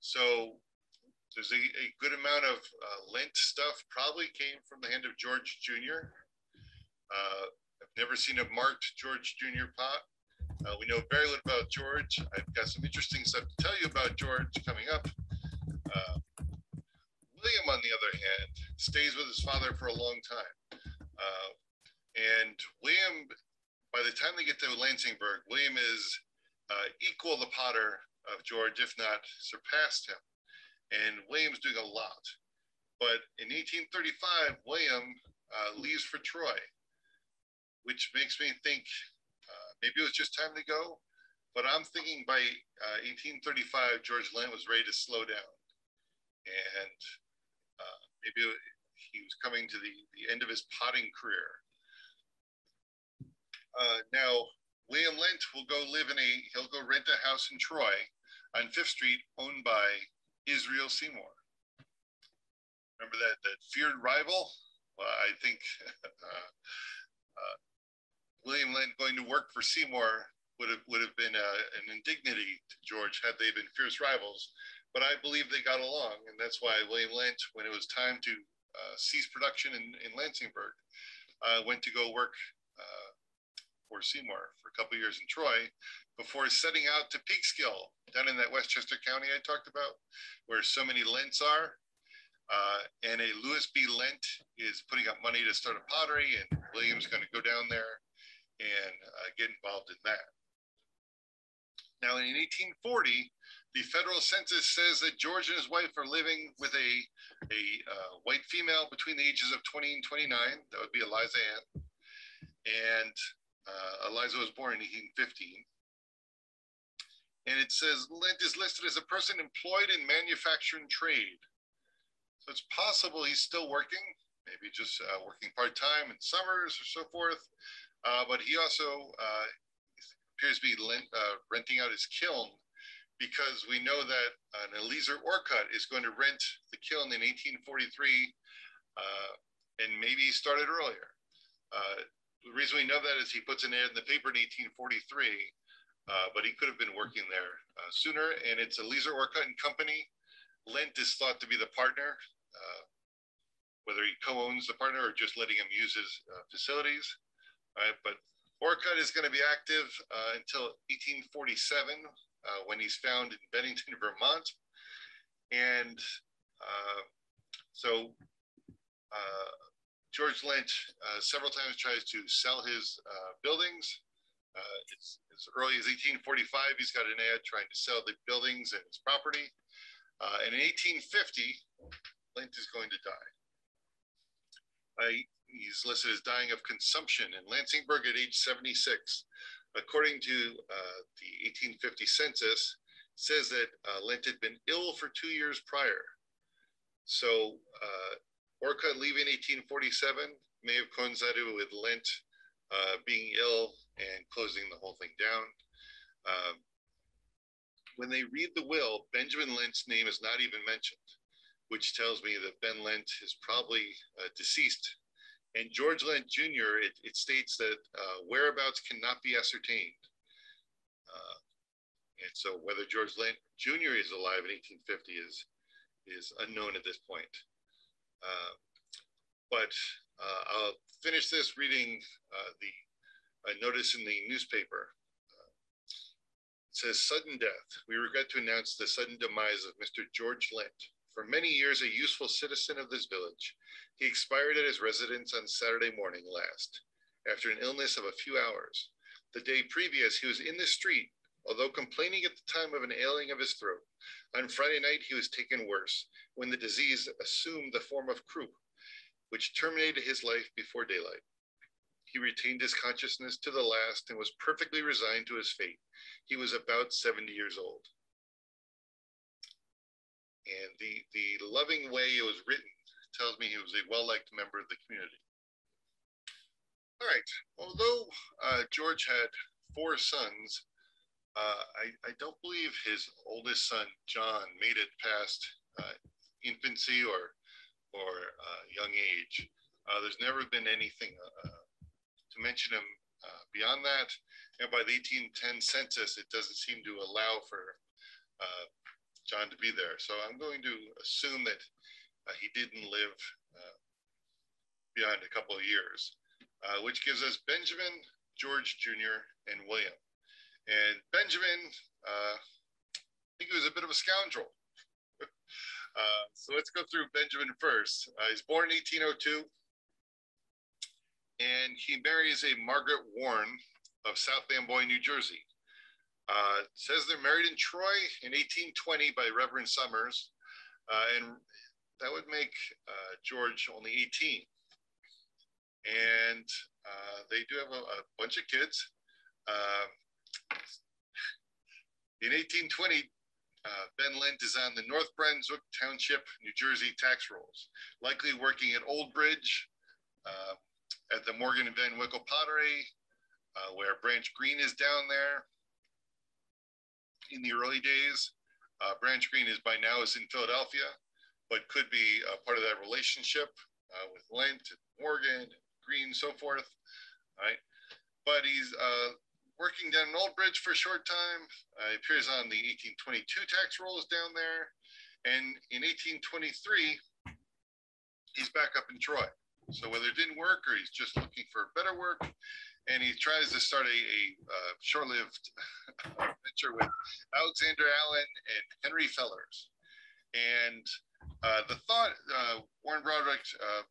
So there's a, a good amount of uh, Lent stuff probably came from the hand of George Jr. Uh, I've never seen a marked George Jr. pot. Uh, we know very little about George. I've got some interesting stuff to tell you about George coming up. Uh, William, on the other hand, stays with his father for a long time. Uh, and William, by the time they get to Lansingburgh, William is uh, equal the Potter of George, if not surpassed him. And William's doing a lot. But in 1835, William uh, leaves for Troy, which makes me think uh, maybe it was just time to go. But I'm thinking by 1835, uh, George Lent was ready to slow down. And uh, maybe he was coming to the, the end of his potting career. Uh, now, William Lent will go live in a, he'll go rent a house in Troy on Fifth Street owned by Israel Seymour. Remember that, that feared rival? Well, I think (laughs) uh, uh, William Lent going to work for Seymour would have, would have been uh, an indignity to George had they been fierce rivals but I believe they got along, and that's why William Lent, when it was time to uh, cease production in, in Lansingburgh, uh, went to go work for Seymour for a couple years in Troy before setting out to Peekskill down in that Westchester County I talked about, where so many Lents are. Uh, and a Louis B. Lent is putting up money to start a pottery, and William's going to go down there and uh, get involved in that. Now, in 1840, the federal census says that George and his wife are living with a, a uh, white female between the ages of 20 and 29. That would be Eliza Ann. And uh, Eliza was born in 1815. And it says Lent is listed as a person employed in manufacturing trade. So it's possible he's still working, maybe just uh, working part time in summers or so forth. Uh, but he also uh, appears to be lent, uh, renting out his kiln because we know that an Eliezer Orcutt is going to rent the kiln in 1843, uh, and maybe he started earlier. Uh, the reason we know that is he puts an ad in the paper in 1843, uh, but he could have been working there uh, sooner. And it's a Eliezer Orcutt and Company. Lent is thought to be the partner, uh, whether he co-owns the partner or just letting him use his uh, facilities. Right, but Orcutt is going to be active uh, until 1847 uh, when he's found in Bennington, (laughs) Vermont. And so George Lent uh, several times tries to sell his uh, buildings. Uh, it's as early as 1845, he's got an ad trying to sell the buildings and his property. Uh, and in 1850, Lent is going to die. he's listed as dying of consumption in Lansingburgh at age 76. According to uh, the 1850 census, says that uh, Lent had been ill for two years prior. So Orcutt leaving 1847 may have coincided with Lent uh, being ill and closing the whole thing down. Uh, when they read the will, Benjamin Lent's name is not even mentioned, which tells me that Ben Lent is probably uh, deceased. And George Lent Jr., it, it states that uh, whereabouts cannot be ascertained. Uh, and so whether George Lent Jr. is alive in 1850 is, is unknown at this point. Uh, but uh, I'll finish this reading uh, the notice in the newspaper. It says, sudden death. We regret to announce the sudden demise of Mr. George Lent. For many years, a useful citizen of this village, he expired at his residence on Saturday morning last, after an illness of a few hours. The day previous, he was in the street, although complaining at the time of an ailing of his throat. On Friday night, he was taken worse, when the disease assumed the form of croup, which terminated his life before daylight. He retained his consciousness to the last and was perfectly resigned to his fate. He was about 70 years old. And the, the loving way it was written tells me he was a well liked member of the community. All right, although uh, George had four sons, uh, I, I, don't believe his oldest son, John, made it past uh, infancy or or uh, young age. Uh, there's never been anything uh, to mention him beyond that. And by the 1810 census, it doesn't seem to allow for John to be there. So I'm going to assume that he didn't live beyond a couple of years, which gives us Benjamin, George Jr., and William. And Benjamin, uh, I think he was a bit of a scoundrel. (laughs) Uh, so let's go through Benjamin first. Uh, he's born in 1802, and he marries a Margaret Warren of South Amboy, New Jersey. Uh, says they're married in Troy in 1820 by Reverend Summers, uh, and that would make uh, George only 18. And they do have a, a bunch of kids. In 1820, uh, ben Lent is on the North Brunswick Township, New Jersey tax rolls, likely working at Old Bridge, uh, at the Morgan and Van Wickle Pottery, uh, where Branch Green is down there. In the early days, uh, Branch Green is by now is in Philadelphia, but could be part of that relationship uh, with Lent, Morgan, Green, so forth. Right, but he's uh, working down in Old Bridge for a short time. Uh, appears on the 1822 tax rolls down there. And in 1823, he's back up in Troy. So whether it didn't work or he's just looking for better work, and he tries to start a, a uh, short-lived (laughs) venture with Alexander Allen and Henry Fellers. And uh, the thought, uh, Warren Broderick uh,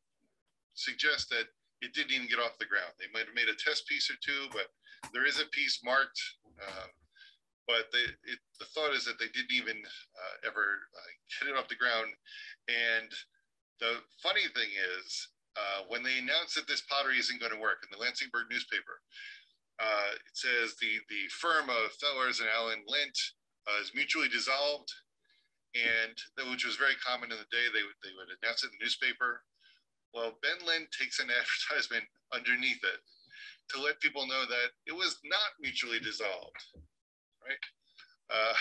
suggests that it didn't even get off the ground. They might have made a test piece or two, but there is a piece marked, uh, but they, it, the thought is that they didn't even uh, ever uh, get it off the ground. And the funny thing is, uh, when they announced that this pottery isn't going to work in the Lansingburgh newspaper, uh, it says the, the firm of Fellers and Allen Lent uh, is mutually dissolved, and which was very common in the day. They would, they would announce it in the newspaper. Well, Ben Lent takes an (laughs) advertisement underneath it to let people know that it was not mutually dissolved, right? Uh,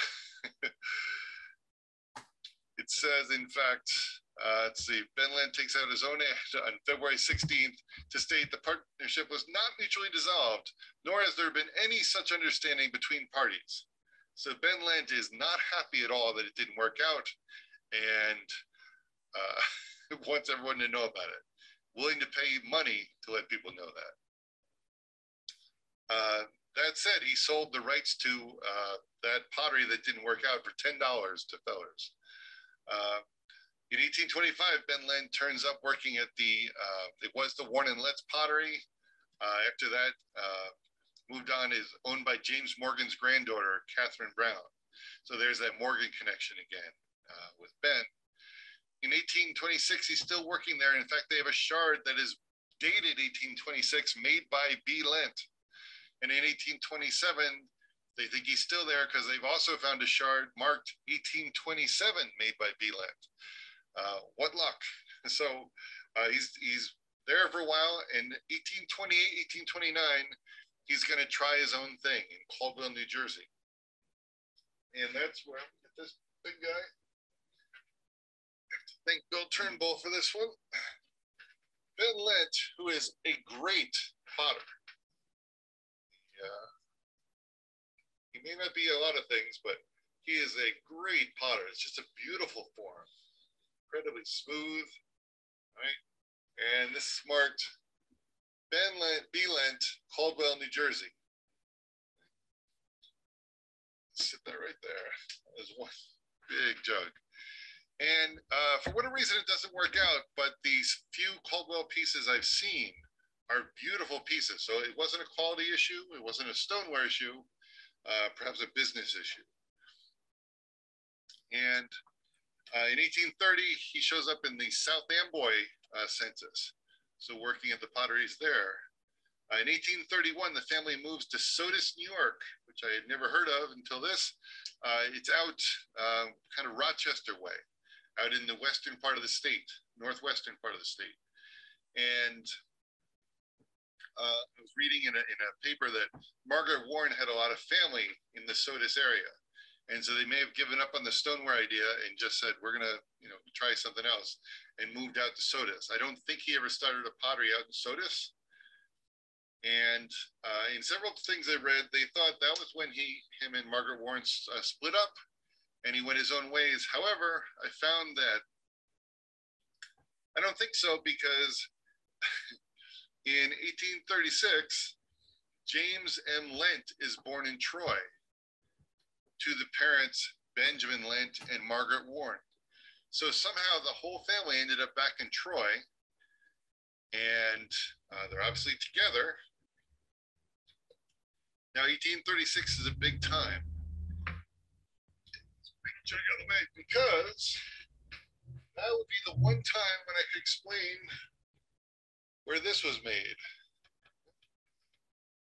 (laughs) it says, in fact, Uh, let's see, Ben Lent takes out his own act on February 16th to state the partnership was not mutually dissolved, nor has there been any such understanding between parties. So Ben Lent is not happy at all that it didn't work out and uh, (laughs) wants everyone to know about it. Willing to pay money to let people know that. Uh, that said, he sold the rights to uh, that pottery that didn't work out for $10 to Fellers. Uh, in 1825, Ben Lent turns up working at the, uh, it was the Warren and Letts pottery. Uh, after that, moved on is owned by James Morgan's granddaughter, Catherine Brown. So there's that Morgan connection again with Ben. In 1826, he's still working there. In fact, they have a shard that is dated 1826, made by B. Lent. And in 1827, they think he's still there because they've also found a shard marked 1827, made by B. Uh, what luck. (laughs) So uh, he's, he's there for a while. In 1828, 1829, he's going to try his own thing in Caldwell, New Jersey. And that's where I'm get this big guy. Thank Bill Turnbull for this one. (sighs) Ben Lynch, who is a great potter. Yeah. He may not be a lot of things, but he is a great potter. It's just a beautiful form incredibly smooth, right? And this is marked Ben Lent, B. Lent, Caldwell, New Jersey. Sit that right there. One big jug. And uh, for whatever reason, it doesn't work out, but these few Caldwell pieces I've seen are beautiful pieces. So it wasn't a quality issue, it wasn't a stoneware issue, uh, perhaps a business issue. And uh, in 1830, he shows up in the South Amboy uh, census, so working at the potteries there. Uh, in 1831, the family moves to Sodus, New York, which I had never heard of until this. Uh, it's out um, kind of Rochester way, out in the western part of the state, northwestern part of the state. And uh, I was reading in a, in a paper that Margaret Warren had a lot of family in the Sodus area. And so they may have given up on the stoneware idea and just said, we're going to, you know, try something else and moved out to Sodus. I don't think he ever started a pottery out in Sodus. And uh, in several things I read, they thought that was when he, him and Margaret Warren uh, split up and he went his own ways. However, I found that I don't think so because in 1836, James M. Lent is born in Troy to the parents, Benjamin Lent and Margaret Warren. So somehow the whole family ended up back in Troy, and uh, they're obviously together. Now, 1836 is a big time. Because that would be the one time when I could explain where this was made.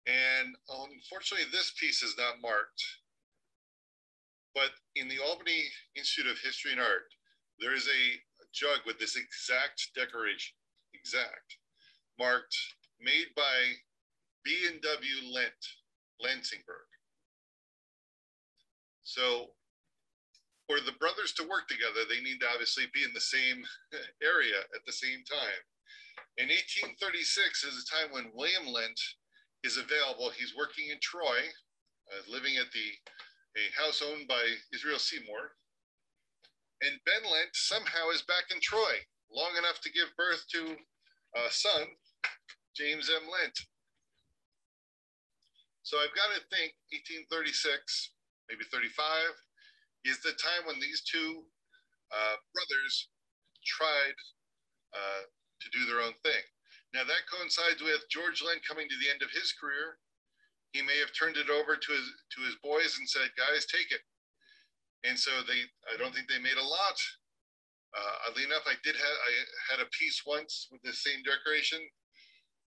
And unfortunately, this piece is not marked. But in the Albany Institute of History and Art, there is a jug with this exact decoration, exact, marked made by B&W Lent, Lansingburgh. So for the brothers to work together, they need to obviously be in the same (laughs) area at the same time. In 1836 is a time when William Lent is available. He's working in Troy, uh, living at the a house owned by Israel Seymour. And Ben Lent somehow is back in Troy, long enough to give birth to a son, James M. Lent. So I've got to think 1836, maybe 35, is the time when these two uh, brothers tried uh, to do their own thing. Now that coincides with George Lent coming to the end of his career he may have turned it over to his to his boys and said, "Guys, take it." And so they, I don't think they made a lot. Uh, oddly enough, I did have I had a piece once with the same decoration.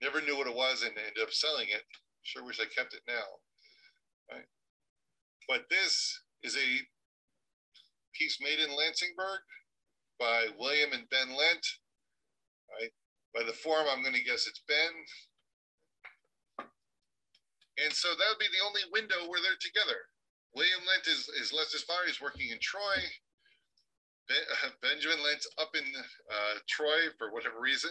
Never knew what it was and ended up selling it. Sure wish I kept it now. Right? But this is a piece made in Lansingburgh by William and Ben Lent. Right? By the form, I'm going to guess it's Ben. And so that would be the only window where they're together. William Lent is, is Lester's father. He's working in Troy. Benjamin Lent's up in uh, Troy for whatever reason,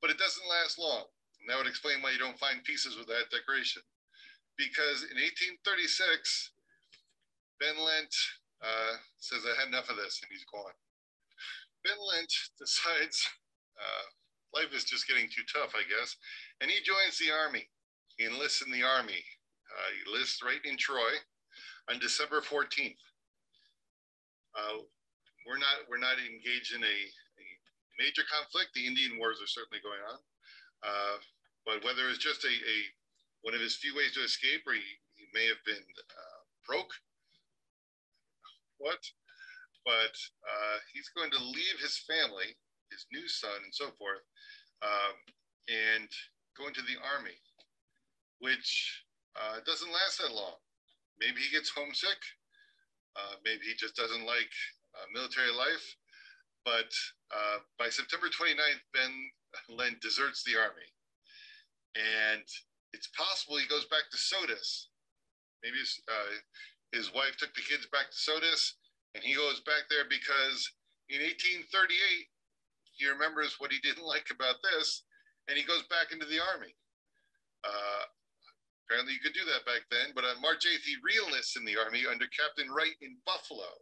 but it doesn't last long. And that would explain why you don't find pieces with that decoration. Because in 1836, Ben Lent uh, says, I had enough of this, and he's gone. Ben Lent (laughs) decides uh, life is just getting too tough, I guess, and he joins the army. He enlists in the army. Uh, he enlists right in Troy on December 14th. Uh, we're not we're not engaged in a, a, major conflict. The Indian wars are certainly going on, uh, but whether it's just a, a, one of his few ways to escape, or he, he may have been uh, broke, what? But uh, he's going to leave his family, his new son, and so forth, um, and go into the army, which uh, doesn't last that long. Maybe he gets homesick. Uh, maybe he just doesn't like uh, military life. But uh, by September 29th, Ben Lent deserts the army. And it's possible he goes back to Sodus. Maybe his, uh, his wife took the kids back to Sodus, and he goes back there because in 1838, he remembers what he didn't like about this, and he goes back into the army. Uh, apparently, you could do that back then, but on March 8th, he reenlists in the army under Captain Wright in Buffalo.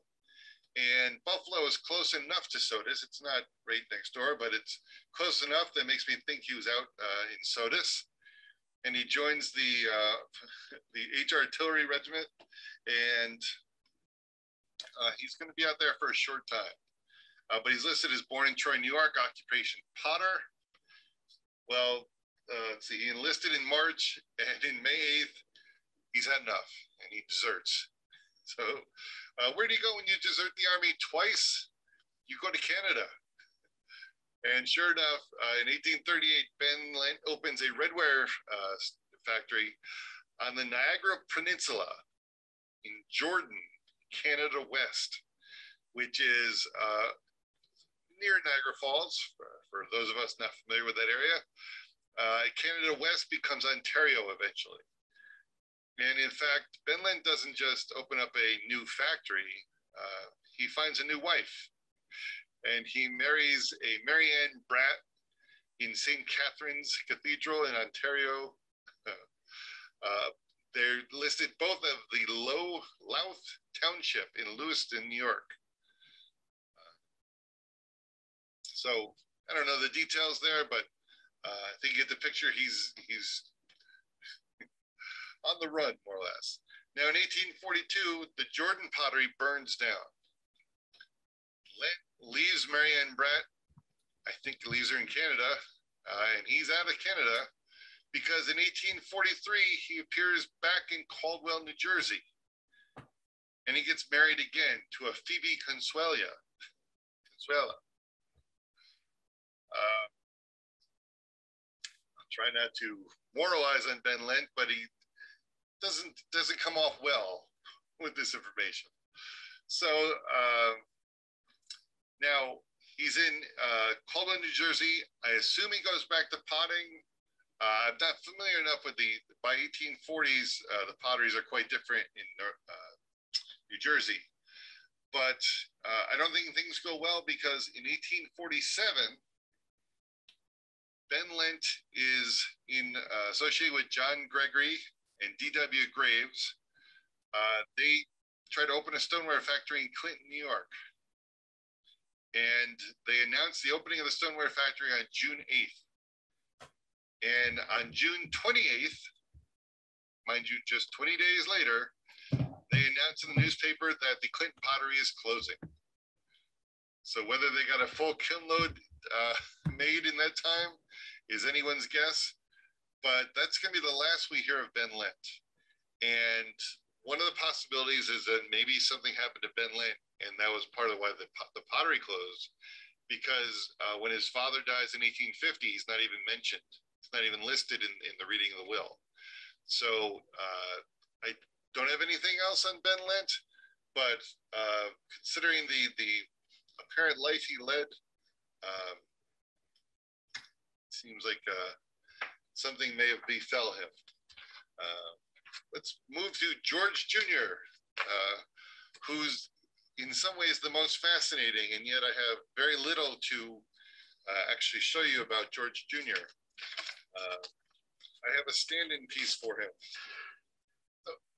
And Buffalo is close enough to Sodus. It's not right next door, but it's close enough that makes me think he was out uh, in Sodus. And he joins the uh, (laughs) the H Artillery Regiment, and uh, he's going to be out there for a short time. Uh, but he's listed as born in Troy, New York, occupation potter. Well, uh, see, he enlisted in March, and in May 8th, he's had enough, and he deserts. (laughs) So uh, where do you go when you desert the army twice? You go to Canada. And sure enough, uh, in 1838, Ben opens a redware uh, factory on the Niagara Peninsula in Jordan, Canada West, which is uh, near Niagara Falls, for, for, those of us not familiar with that area. Uh, Canada West becomes Ontario eventually. And in fact, Ben Lent doesn't just open up a new factory, uh, he finds a new wife. And he marries a Marianne Bratt in St. Catherine's Cathedral in Ontario. (laughs) Uh, they're listed both of the Low Louth Township in Lewiston, New York. Uh, so I don't know the details there, but uh, I think you get the picture. He's he's (laughs) on the run, more or less. Now, in 1842, the Jordan pottery burns down. Lent leaves Marianne Bratt, I think leaves her in Canada, uh, and he's out of Canada because in 1843 he appears back in Caldwell, New Jersey, and he gets married again to a Phoebe Consuela. Consuela. Uh, I'll try not to moralize on Ben Lent, but he doesn't doesn't come off well (laughs) with this information. So uh, now he's in uh, Caldwell, New Jersey. I assume he goes back to potting. Uh, I'm not familiar enough with the by 1840s. Uh, the potteries are quite different in uh, New Jersey, but uh, I don't think things go well because in 1847. Ben Lent is in uh, associated with John Gregory and D.W. Graves, uh, they tried to open a stoneware factory in Clinton, New York. And they announced the opening of the stoneware factory on June 8th. And on June 28th, mind you, just 20 days later, they announced in the newspaper that the Clinton pottery is closing. So whether they got a full kiln load uh, (laughs) made in that time is anyone's guess but that's going to be the last we hear of Ben Lent. And one of the possibilities is that maybe something happened to Ben Lent, and that was part of why the, the pottery closed, because uh, when his father dies in 1850, he's not even mentioned. It's not even listed in, in the reading of the will. So uh, I don't have anything else on Ben Lent, but uh, considering the the apparent life he led, um, seems like uh, something may have befell him. Uh, let's move to George Jr., uh, who's in some ways the most fascinating, and yet I have very little to uh, actually show you about George Jr. Uh, I have a stand-in piece for him.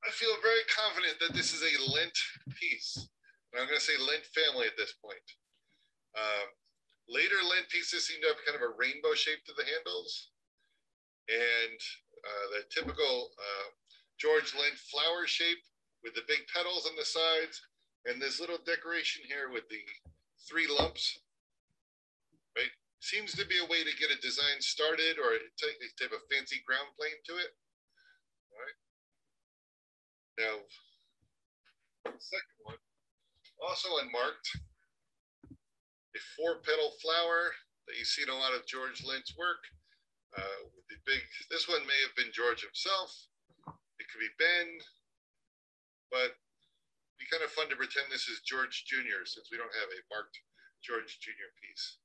I feel very confident that this is a Lent piece. And I'm going to say Lent family at this point. Um, later Lent pieces seem to have kind of a rainbow shape to the handles. And uh, the typical uh, George Lent flower shape with the big petals on the sides and this little decoration here with the three lumps, right? Seems to be a way to get a design started or take a type of fancy ground plane to it. All right. Now, second one, also unmarked, a four petal flower that you see in a lot of George Lent's work. Uh, the big, this one may have been George himself. It could be Ben, but be kind of fun to pretend this is George Jr. since we don't have a marked George Jr. piece.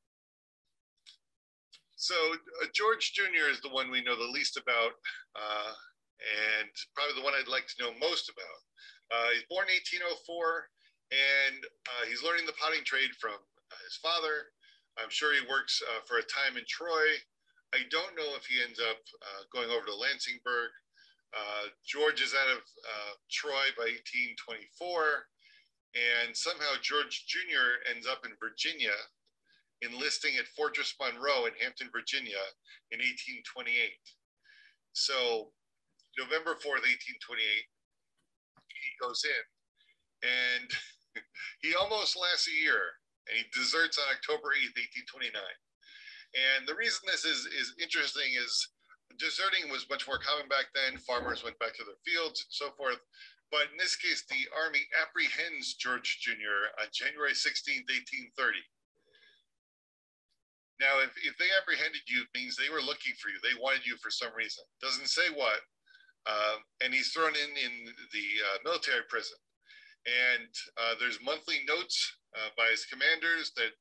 So uh, George Jr. is the one we know the least about, uh, and probably the one I'd like to know most about. Uh, he's born 1804, and uh, he's learning the potting trade from his father. I'm sure he works uh, for a time in Troy. I don't know if he ends up going over to Lansingburgh uh, George is out of uh, Troy by 1824, and somehow George Jr. ends up in Virginia, enlisting at Fortress Monroe in Hampton, Virginia in 1828. So, November 4th, 1828, he goes in, and (laughs) he almost lasts a year, and he deserts on October 8th, 1829. And the reason this is, is interesting is deserting was much more common back then. Farmers went back to their fields and so forth. But in this case, the Army apprehends George Jr. on January 16th, 1830. Now, if, if they apprehended you, it means they were looking for you. They wanted you for some reason. Doesn't say what. Um, and he's thrown in in the uh, military prison. And uh, there's monthly notes uh, by his commanders that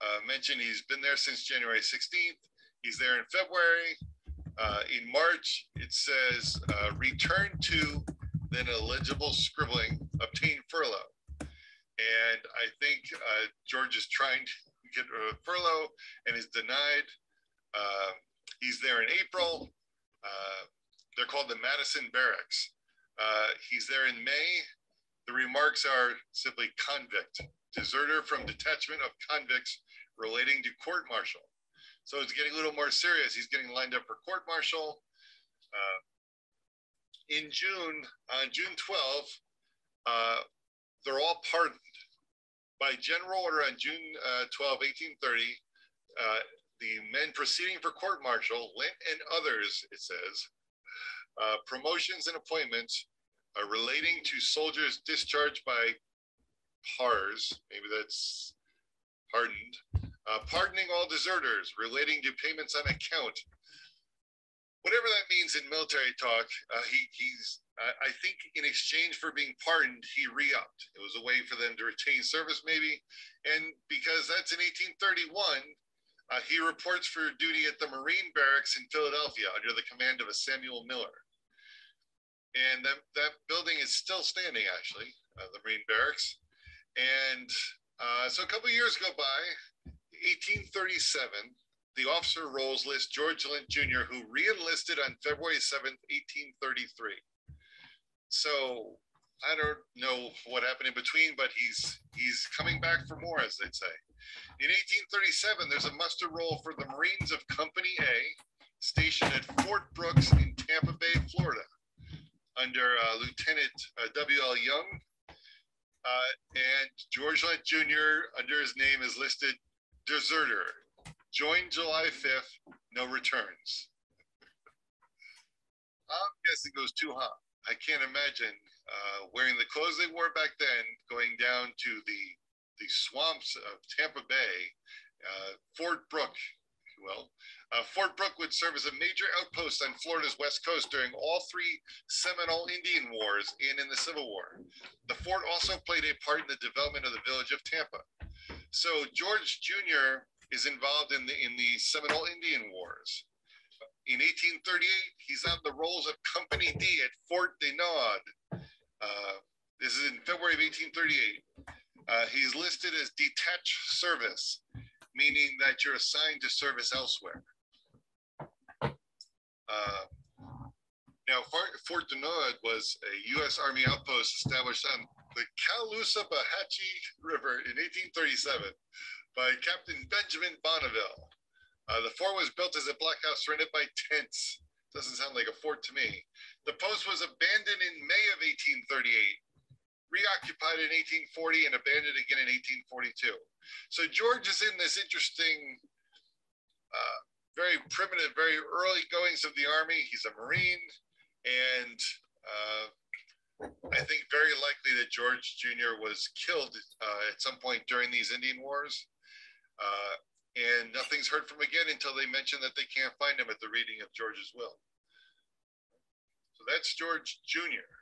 uh, mention he's been there since January 16th. He's there in February. Uh, in March, it says uh, return to, then illegible scribbling, obtain furlough. And I think George is trying to get a furlough and is denied. Uh, he's there in April. They're called the Madison Barracks. Uh, he's there in May. The remarks are simply convict, deserter from detachment of convicts relating to court martial. So it's getting a little more serious. He's getting lined up for court martial. Uh, in June, on June 12th, uh, they're all pardoned. By general order on June uh, 12, 1830, uh, the men proceeding for court martial, Lent and others, it says, uh, promotions and appointments uh, relating to soldiers discharged by PARS, maybe that's pardoned, uh, pardoning all deserters, relating to payments on account. Whatever that means in military talk, uh, he, he's, uh, I think in exchange for being pardoned, he re upped. It was a way for them to retain service, maybe. And because that's in 1831, uh, he reports for duty at the Marine Barracks in Philadelphia under the command of a Samuel Miller. And that, that building is still standing, actually, uh, the Marine Barracks. And uh, so a couple years go by, 1837, the officer rolls list George Lent Jr., who reenlisted on February 7th, 1833. So I don't know what happened in between, but he's he's coming back for more, as they'd say. In 1837, there's a muster roll for the Marines of Company A, stationed at Fort Brooks in Tampa Bay, Florida, under uh, Lieutenant uh, W.L. Young. Uh, and George Lent Jr., under his name, is listed deserter. Joined July 5th, no returns. I'm guessing it goes too hot. I can't imagine uh, wearing the clothes they wore back then, going down to the the swamps of Tampa Bay, uh, Fort Brooke, if you will. Uh, Fort Brooke would serve as a major outpost on Florida's west coast during all three Seminole Indian Wars and in the Civil War. The fort also played a part in the development of the village of Tampa. So George Jr. is involved in the in the Seminole Indian Wars. In 1838, he's on the rolls of Company D at Fort Denaud. Uh, this is in February of 1838. Uh, he's listed as detached service, meaning that you're assigned to service elsewhere. Uh, now, Fort, Denaud was a U.S. Army outpost established on the Caloosahatchee River in 1837 by Captain Benjamin Bonneville. Uh, the fort was built as a blockhouse surrounded by tents. Doesn't sound like a fort to me. The post was abandoned in May of 1838, reoccupied in 1840, and abandoned again in 1842. So George is in this interesting, uh, very primitive, very early goings of the Army. He's a Marine, and uh, I think very likely that George Jr. was killed uh, at some point during these Indian Wars. Uh, and nothing's heard from again until they mention that they can't find him at the reading of George's will. So that's George Jr.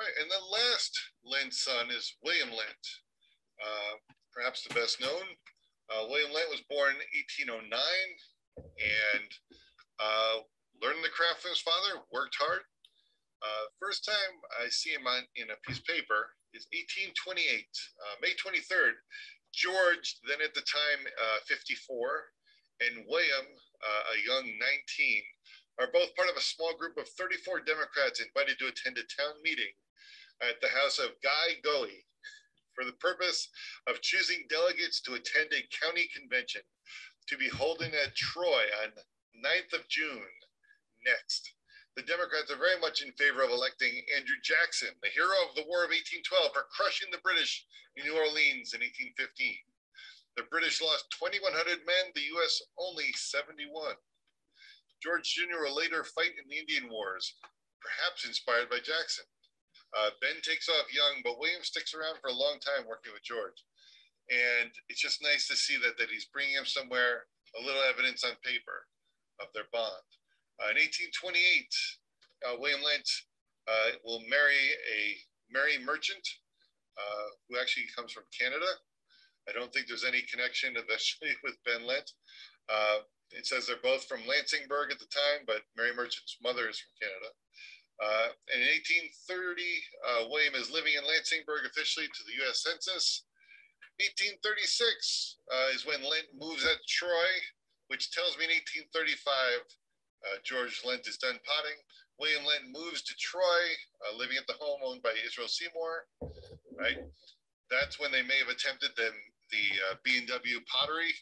right, and the last Lent son is William Lent, uh, perhaps the best known. Uh, William Lent was born in 1809 and uh, learned the craft from his father, worked hard. Uh, first time I see him on, in a piece of paper is 1828, uh, May 23rd. George, then at the time uh, 54, and William, a young 19, are both part of a small group of 34 Democrats invited to attend a town meeting at the house of Guy Goey for the purpose of choosing delegates to attend a county convention to be holding at Troy on 9th of June next the Democrats are very much in favor of electing Andrew Jackson, the hero of the War of 1812, for crushing the British in New Orleans in 1815. The British lost 2,100 men, the US only 71. George Jr. will later fight in the Indian Wars, perhaps inspired by Jackson. Uh, ben takes off young, but William sticks around for a long time working with George. And it's just nice to see that, that he's bringing him somewhere, a little evidence on paper of their bond. Uh, in 1828, uh, William Lent uh, will marry a Mary Merchant, uh, who actually comes from Canada. I don't think there's any connection eventually (laughs) with Ben Lent. Uh, it says they're both from Lansingburgh at the time, but Mary Merchant's mother is from Canada. Uh, in 1830, William is living in Lansingburgh officially to the US Census. 1836 is when Lent moves at Troy, which tells me in 1835 uh, George Lent is done potting. William Lent moves to Troy, uh, living at the home owned by Israel Seymour. Right, that's when they may have attempted the the uh, B&W pottery,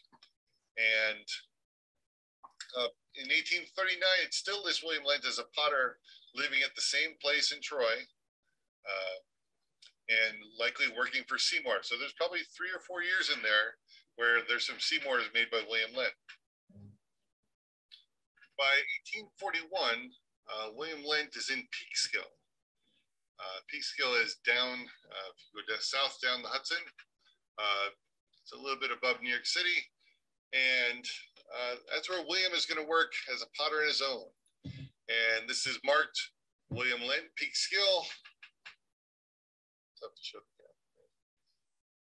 and uh, in 1839, it still lists William Lent as a potter living at the same place in Troy, uh, and likely working for Seymour. So there's probably three or four years in there where there's some Seymours made by William Lent by 1841, uh, William Lent is in Peekskill. Uh, Peekskill is down, uh, if you go south down the Hudson. Uh, it's a little bit above New York City. And uh, that's where William is going to work as a potter in his own. And this is marked William Lent, Peekskill.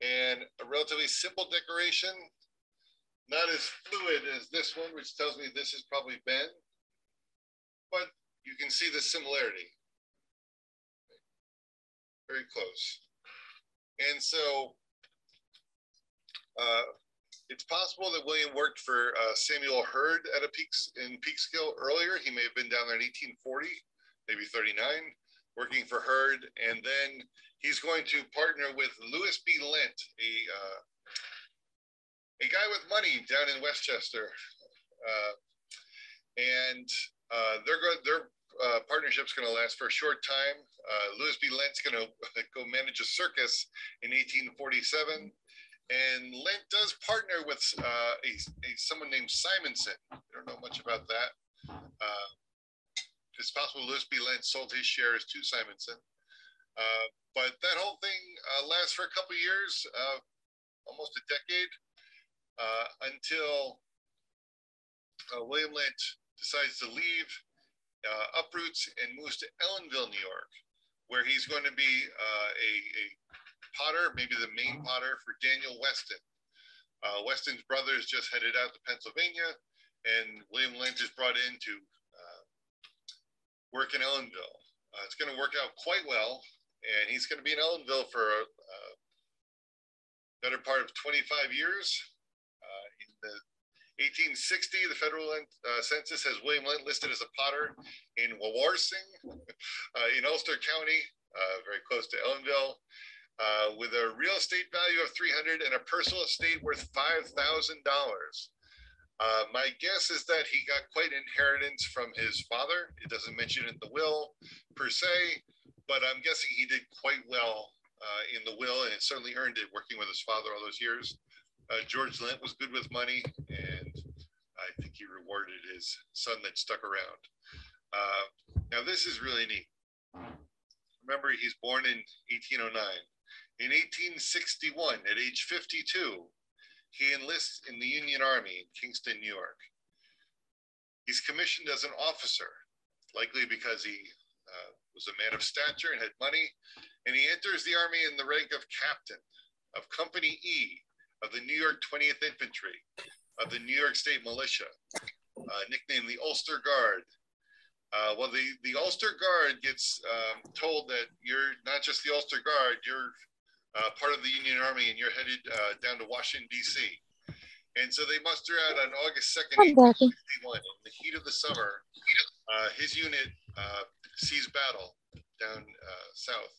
And a relatively simple decoration not as fluid as this one, which tells me this is probably Ben, but you can see the similarity. Very close. And so uh, it's possible that William worked for uh, Samuel Hurd at a Peaks in Peekskill earlier. He may have been down there in 1840, maybe 39, working for Hurd. And then he's going to partner with Lewis B. Lent, a uh, a guy with money down in Westchester, uh, and uh, their their uh, partnership's going to last for a short time. Uh, Lewis B. Lent's going (laughs) to go manage a circus in 1847, and Lent does partner with uh, a, a, someone named Simonson. I don't know much about that. Uh, it's possible Lewis B. Lent sold his shares to Simonson. Uh, but that whole thing lasts for a couple years, almost a decade uh, until uh, William Lent decides to leave, uh, uproots, and moves to Ellenville, New York, where he's going to be uh, a, a, potter, maybe the main potter for Daniel Weston. Uh, Weston's brothers just headed out to Pennsylvania, and William Lent is brought in to uh, work in Ellenville. it's going to work out quite well. and he's going to be in Ellenville for a, a better part of 25 years. Uh, in the 1860, the federal uh, census has William Lent listed as a potter in Wawarsing (laughs) uh, in Ulster County, uh, very close to Ellenville, uh, with a real estate value of 300 and a personal estate worth $5,000. Uh, my guess is that he got quite inheritance from his father. It doesn't mention it in the will per se, but I'm guessing he did quite well uh, in the will and certainly earned it working with his father all those years. Uh, George Lent was good with money, and I think he rewarded his son that stuck around. Uh, now, this is really neat. Remember, he's born in 1809. In 1861, at age 52, he enlists in the Union Army in Kingston, New York. He's commissioned as an officer, likely because he uh, was a man of stature and had money, and he enters the Army in the rank of captain of Company E of the New York 20th Infantry, of the New York State Militia, uh, nicknamed the Ulster Guard. Uh, well, the, the Ulster Guard gets um, told that you're not just the Ulster Guard, you're uh, part of the Union Army and you're headed uh, down to Washington, D.C. And so they muster out on August 2nd, 1861, in the heat of the summer. Uh, his unit uh, sees battle down south.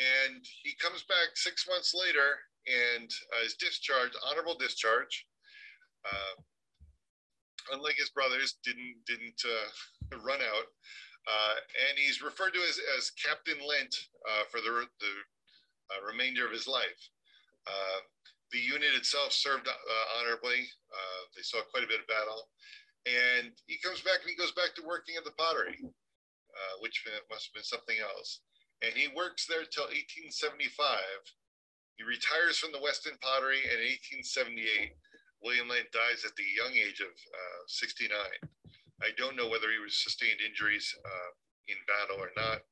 And he comes back six months later and uh, is discharged, honorable discharge. Uh, unlike his brothers, didn't didn't uh, run out, uh, and he's referred to as, as Captain Lent uh, for the the uh, remainder of his life. the unit itself served honorably. they saw quite a bit of battle, and he comes back and he goes back to working at the pottery, which must have been something else. And he works there till 1875 he retires from the Weston Pottery in 1878. William Lent dies at the young age of uh, 69. I don't know whether he was sustained injuries uh, in battle or not,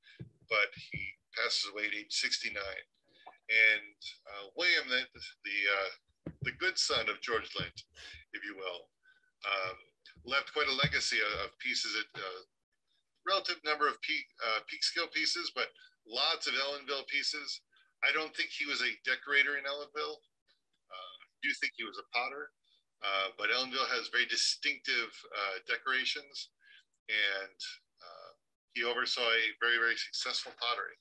but he passes away at age 69. And uh, William, the the, uh, the, good son of George Lent, if you will, um, left quite a legacy of, pieces at uh, relative number of peak, uh, Peekskill pieces, but lots of Ellenville pieces. I don't think he was a decorator in Ellenville. Uh, I do think he was a potter, uh, but Ellenville has very distinctive uh, decorations, and uh, he oversaw a very, very successful pottery.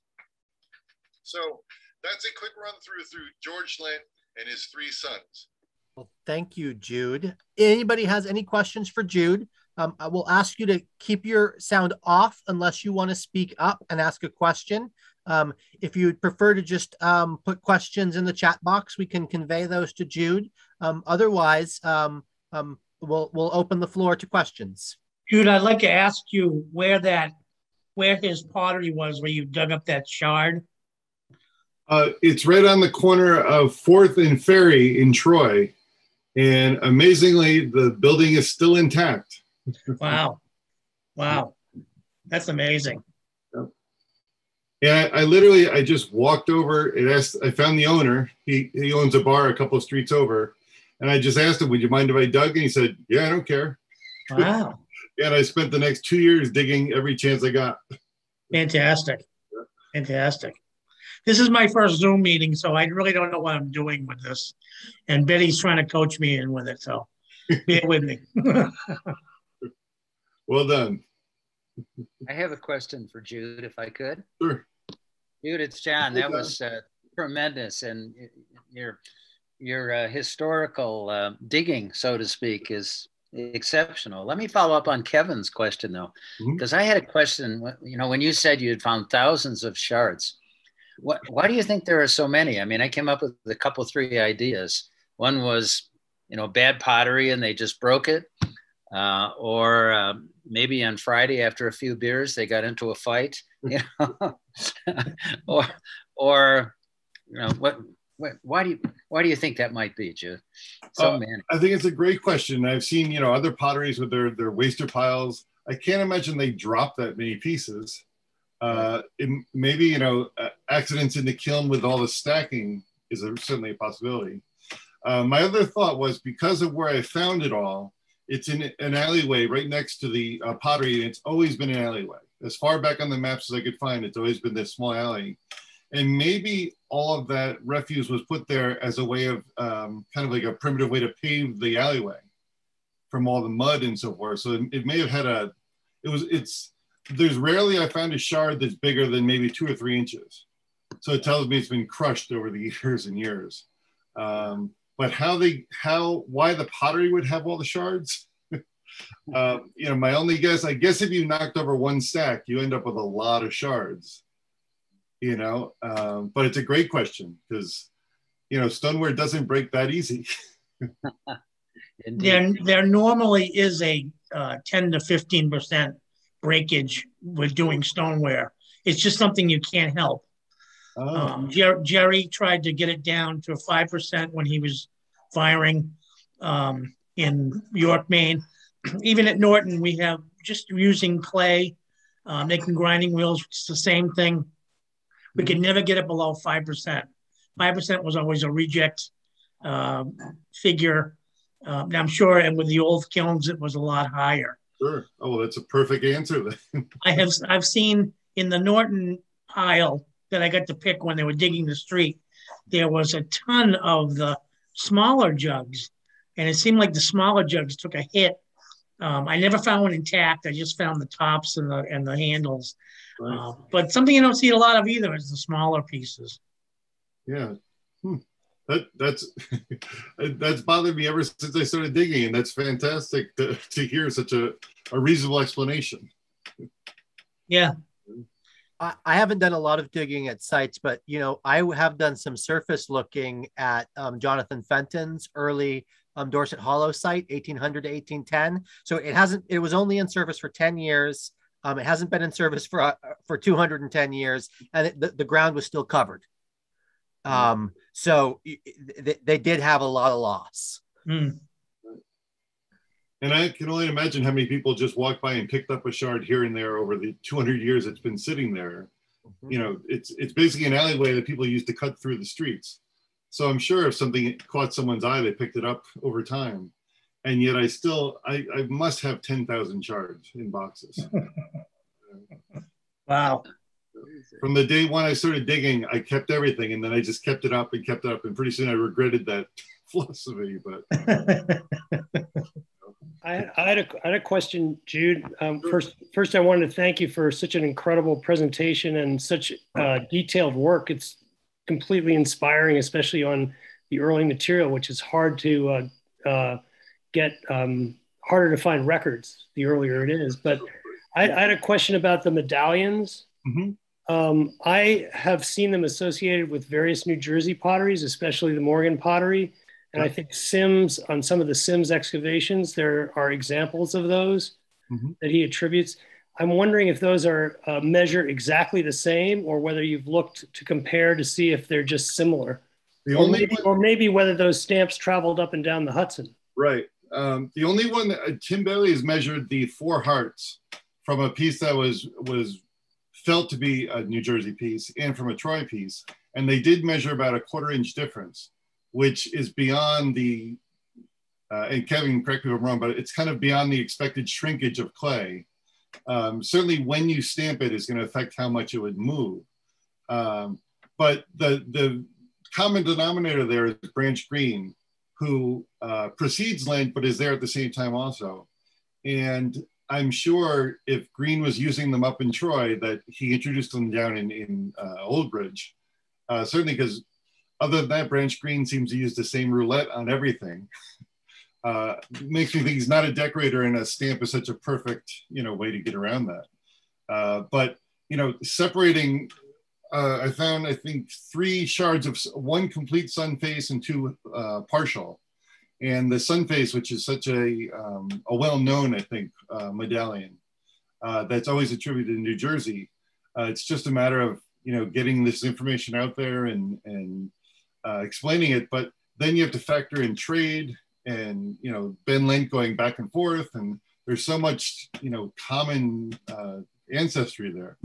So that's a quick run through through George Lent and his three sons. Well, thank you, Jude. Anybody has any questions for Jude? Um, I will ask you to keep your sound off unless you want to speak up and ask a question. Um, if you'd prefer to just um, put questions in the chat box, we can convey those to Jude. Um, otherwise, um, um, we'll we'll open the floor to questions. Jude, I'd like to ask you where that where his pottery was, where you dug up that shard. Uh, it's right on the corner of Fourth and Ferry in Troy, and amazingly, the building is still intact. wow, wow, that's amazing. Yeah, I, I, literally I just walked over and asked. I found the owner. He he owns a bar a couple of streets over, and I just asked him, "Would you mind if I dug?" And he said, "Yeah, I don't care." Wow. (laughs) and I spent the next two years digging every chance I got. Fantastic, fantastic. This is my first Zoom meeting, so I really don't know what I'm doing with this. And Betty's trying to coach me in with it, so bear (laughs) with me. (laughs) well done. I have a question for Jude, if I could. Sure. Jude, it's John. That was uh, tremendous, and your your uh, historical uh, digging, so to speak, is exceptional. Let me follow up on Kevin's question though, because mm-hmm. I had a question. You know, when you said you had found thousands of shards, what why do you think there are so many? I mean, I came up with a couple, three ideas. One was, you know, bad pottery, and they just broke it, uh, or um, maybe on Friday after a few beers they got into a fight, you (laughs) know, (laughs) or or you know what, what why do you why do you think that might be, Jude? So uh, many. I think it's a great question. I've seen you know other potteries with their their waster piles. I can't imagine they drop that many pieces. Uh, it, maybe you know uh, accidents in the kiln with all the stacking is a, certainly a possibility. Uh, my other thought was because of where I found it all, it's in an alleyway right next to the uh, pottery. It's always been an alleyway. As far back on the maps as I could find, it's always been this small alley. And maybe all of that refuse was put there as a way of um, kind of like a primitive way to pave the alleyway from all the mud and so forth. So it, it may have had a, it was, it's, there's rarely I found a shard that's bigger than maybe two or three inches. So it tells me it's been crushed over the (laughs) years and years. Um, but how they, how, why the pottery would have all the shards? (laughs) uh, you know, my only guess, I guess if you knocked over one stack, you end up with a lot of shards. You know, um, but it's a great question because, you know, stoneware doesn't break that easy. (laughs) There, there normally is a uh, 10 to 15 percent breakage with doing stoneware. It's just something you can't help. Oh, Um, Jer- Jerry tried to get it down to five percent when he was firing um, in York, Maine. (clears throat) Even at Norton, we have just using clay, uh, making grinding wheels. It's the same thing. We could never get it below five percent. Five percent was always a reject um, figure. And I'm sure, and with the old kilns, it was a lot higher. Sure. Oh, that's a perfect answer then. (laughs) I have I've seen in the Norton pile that I got to pick when they were digging the street, there was a ton of the smaller jugs, and it seemed like the smaller jugs took a hit. Um, I never found one intact. I just found the tops and the and the handles. Right. Uh, but something you don't see a lot of either is the smaller pieces. Yeah. Hmm. That that's (laughs) that's bothered me ever since I started digging, and that's fantastic to, to hear such a, a reasonable explanation. Yeah, I, I haven't done a lot of digging at sites, but you know, I have done some surface looking at um, Jonathan Fenton's early um, Dorset Hollow site, 1800 to 1810. So it hasn't. It was only in service for 10 years. Um, it hasn't been in service for uh, for 210 years, and it, the, the ground was still covered. Um, so y- they, they did have a lot of loss. Mm. And I can only imagine how many people just walked by and picked up a shard here and there over the 200 years it's been sitting there. You know, it's it's basically an alleyway that people used to cut through the streets. So I'm sure if something caught someone's eye, they picked it up over time. And yet I still, I, I must have 10,000 shards in boxes. (laughs) wow. From the day when I started digging, I kept everything and then I just kept it up and kept it up. And pretty soon I regretted that (laughs) philosophy, but I, I had a, I had a question, Jude. Um, first, first, I wanted to thank you for such an incredible presentation and such uh, detailed work. It's completely inspiring, especially on the early material, which is hard to uh, uh, get, um, harder to find records the earlier it is. But I, I had a question about the medallions. Mhm. Um, I have seen them associated with various New Jersey potteries, especially the Morgan pottery. And I think Sims, on some of the Sims excavations, there are examples of those Mhm. that he attributes. I'm wondering if those are uh, measured exactly the same or whether you've looked to compare to see if they're just similar. the Or only maybe, one- or maybe whether those stamps traveled up and down the Hudson. Right. Um, the only one that uh, Tim Bailey has measured the four hearts from a piece that was was felt to be a New Jersey piece and from a Troy piece, and they did measure about a quarter inch difference, which is beyond the. Uh, and Kevin, correct me if I'm wrong, but it's kind of beyond the expected shrinkage of clay. Um, certainly, when you stamp it, is going to affect how much it would move. Um, but the the common denominator there is Branch Green, who uh, precedes Lent but is there at the same time also. And I'm sure if Green was using them up in Troy, that he introduced them down in, in uh, Old Bridge. Uh, certainly because other than that, Branch Green seems to use the same roulette on everything. (laughs) Uh, makes me think he's not a decorator and a stamp is such a perfect, you know, way to get around that. Uh, but, you know, separating uh, I found, I think, three shards of one complete sun face and two uh, partial. And the sun face, which is such a, um, a well-known, I think, uh, medallion uh, that's always attributed in New Jersey. Uh, it's just a matter of, you know, getting this information out there and, and uh, explaining it. But then you have to factor in trade and, you know, Ben Lent going back and forth. And there's so much, you know, common uh, ancestry there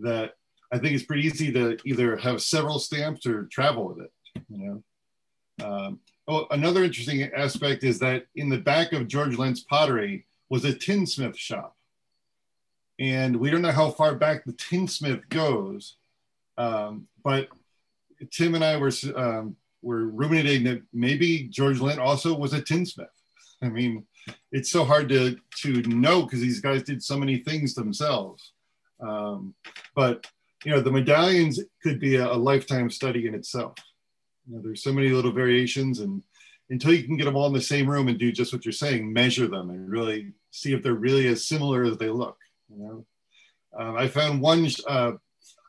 that I think it's pretty easy to either have several stamps or travel with it. You know. Um, oh, another interesting aspect is that in the back of George Lent's pottery was a tinsmith shop, and we don't know how far back the tinsmith goes. Um, but Tim and I were um, were ruminating that maybe George Lent also was a tinsmith. I mean, it's so hard to to know because these guys did so many things themselves. Um, but you know, the medallions could be a, a lifetime study in itself. You know, there's so many little variations, and until you can get them all in the same room and do just what you're saying, measure them and really see if they're really as similar as they look. You know, um, I found one. Uh,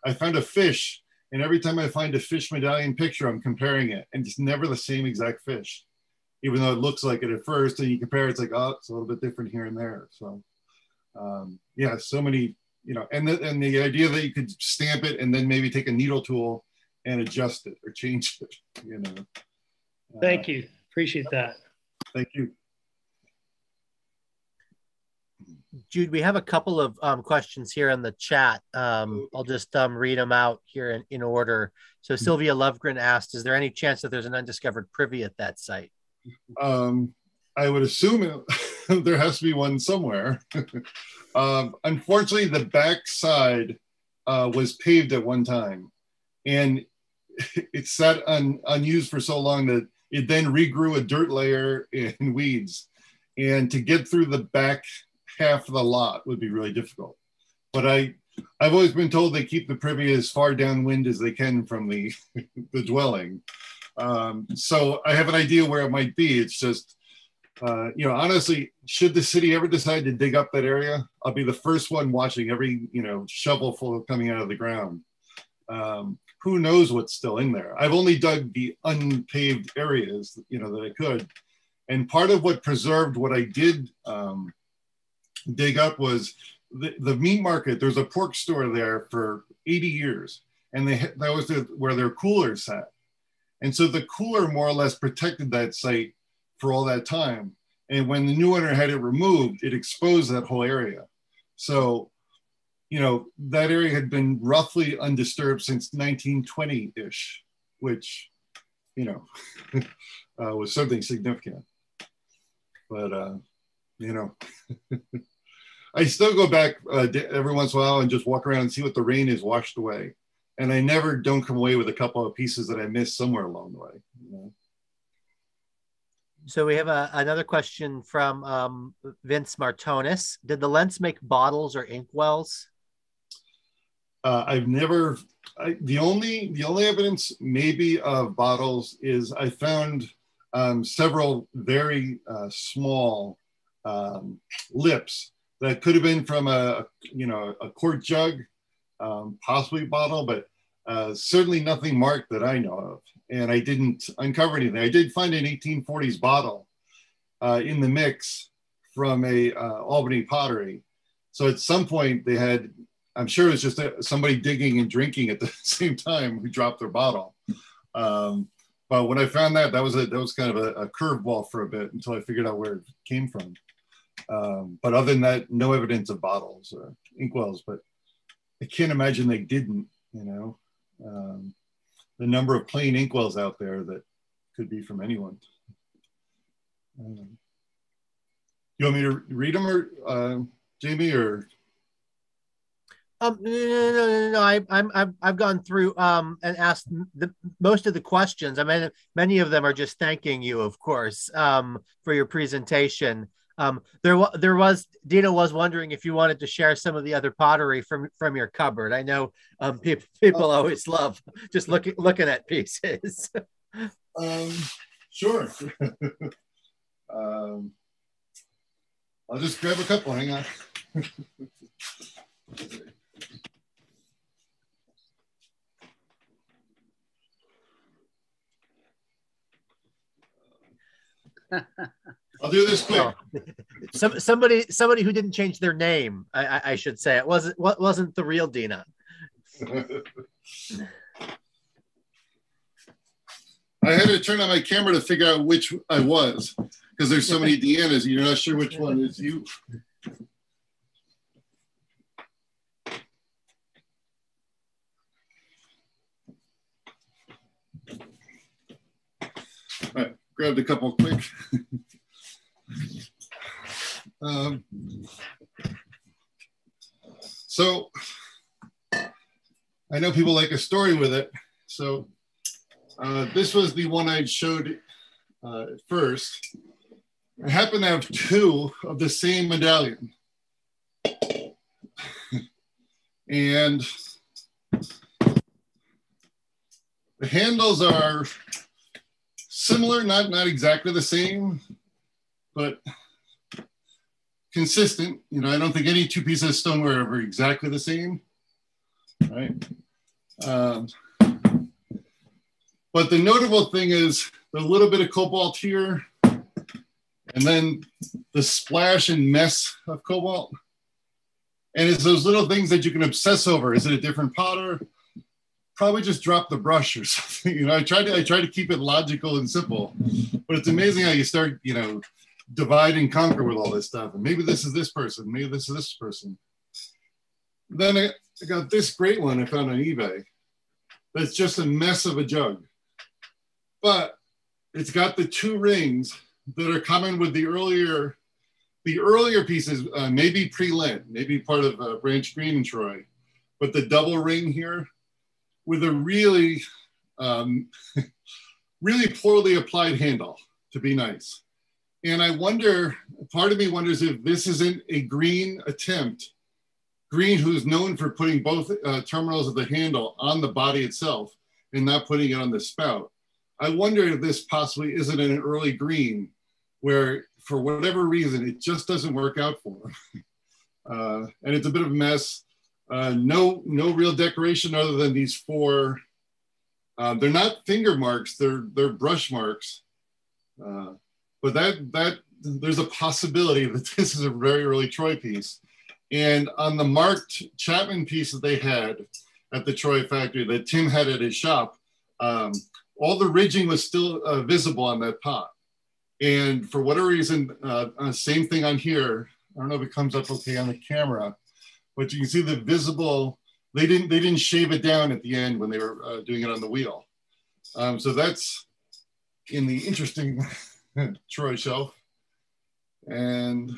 I found a fish, and every time I find a fish medallion picture, I'm comparing it, and it's never the same exact fish, even though it looks like it at first. And you compare, it's like, oh, it's a little bit different here and there. So, um, yeah, so many, you know, and the, and the idea that you could stamp it and then maybe take a needle tool and adjust it or change it, (laughs) you know. Thank uh, you. Appreciate that. Thank you. Jude, we have a couple of um, questions here in the chat. Um, I'll just um, read them out here in, in order. So hmm. Sylvia Lovegren asked, is there any chance that there's an undiscovered privy at that site? Um, I would assume it, (laughs) there has to be one somewhere. (laughs) Um, unfortunately, the back side uh, was paved at one time and (laughs) it sat un, unused for so long that it then regrew a dirt layer and (laughs) weeds. And to get through the back half of the lot would be really difficult. But I, I've always been told they keep the privy as far downwind as they can from the, (laughs) the dwelling. Um, so I have an idea where it might be. It's just, uh, you know, honestly, should the city ever decide to dig up that area, I'll be the first one watching every, you know, shovelful coming out of the ground. Um, who knows what's still in there? I've only dug the unpaved areas, you know, that I could. And part of what preserved what I did um, dig up was the, the meat market. There's a pork store there for 80 years, and they that was the, where their cooler sat. And so the cooler more or less protected that site for all that time. And when the new owner had it removed, it exposed that whole area. So, you know, that area had been roughly undisturbed since 1920-ish, which, you know, (laughs) uh, was something significant. But, uh, you know, (laughs) I still go back uh, every once in a while and just walk around and see what the rain has washed away. And I never don't come away with a couple of pieces that I missed somewhere along the way. You know? So we have a, another question from um, Vince Martonis. Did the Lents make bottles or inkwells? Uh, I've never. I, the only the only evidence maybe of bottles is I found um, several very uh, small um, lips that could have been from a you know a quart jug, um, possibly bottle, but uh, certainly nothing marked that I know of. And I didn't uncover anything. I did find an 1840s bottle uh, in the mix from a uh, Albany pottery. So at some point they had, I'm sure it was just a, somebody digging and drinking at the (laughs) same time who dropped their bottle. Um, but when I found that, that was a that was kind of a, a curveball for a bit until I figured out where it came from. Um, but other than that, no evidence of bottles or inkwells. But I can't imagine they didn't. You know, um, the number of plain inkwells out there that could be from anyone. Um, you want me to read them or uh, Jamie or? Um, no, no, no, no, no. I, I'm, I've, I've gone through um, and asked the, most of the questions. I mean, many of them are just thanking you, of course, um, for your presentation. Um, there, there was Dina was wondering if you wanted to share some of the other pottery from from your cupboard. I know um, people people oh. always love just looking looking at pieces. (laughs) um, sure. (laughs) um, I'll just grab a couple. Hang on. (laughs) do this quick. Some, somebody somebody who didn't change their name, I, I should say. It wasn't what wasn't the real Dina. (laughs) I had to turn on my camera to figure out which I was because there's so many (laughs) Deannas, you're not sure which one is you. All right, grabbed a couple quick. (laughs) Um, so I know people like a story with it. So uh, this was the one I showed uh, first. I happen to have two of the same medallion. and the handles are similar, not, not exactly the same, but consistent. You know, I don't think any two pieces of stoneware are ever exactly the same, right? Um, but the notable thing is the little bit of cobalt here, and then the splash and mess of cobalt. And it's those little things that you can obsess over. Is it a different potter? Probably just drop the brush or (laughs) something. You know, I try to I try to keep it logical and simple, but it's amazing how you start, you know, divide and conquer with all this stuff. And maybe this is this person, maybe this is this person. Then I, I got this great one I found on eBay. That's just a mess of a jug, but it's got the two rings that are common with the earlier, the earlier pieces, uh, maybe pre-Lent, maybe part of uh, Branch Green and Troy, but the double ring here with a really, um, (laughs) really poorly applied handle to be nice. And I wonder, part of me wonders if this isn't a green attempt. Green, who's known for putting both uh, terminals of the handle on the body itself and not putting it on the spout. I wonder if this possibly isn't an early green where, for whatever reason, it just doesn't work out for him. (laughs) uh, and it's a bit of a mess. Uh, no, no real decoration other than these four. Uh, they're not finger marks; they're they're brush marks. But that that there's a possibility that (laughs) this is a very early Troy piece. And on the marked Chapman piece that they had at the Troy factory that Tim had at his shop, um, all the ridging was still uh, visible on that pot. And for whatever reason, uh, uh, same thing on here. I don't know if it comes up okay on the camera, but you can see the visible. They didn't they didn't shave it down at the end when they were uh, doing it on the wheel. Um, so that's in the interesting (laughs) (laughs) Troy shelf. And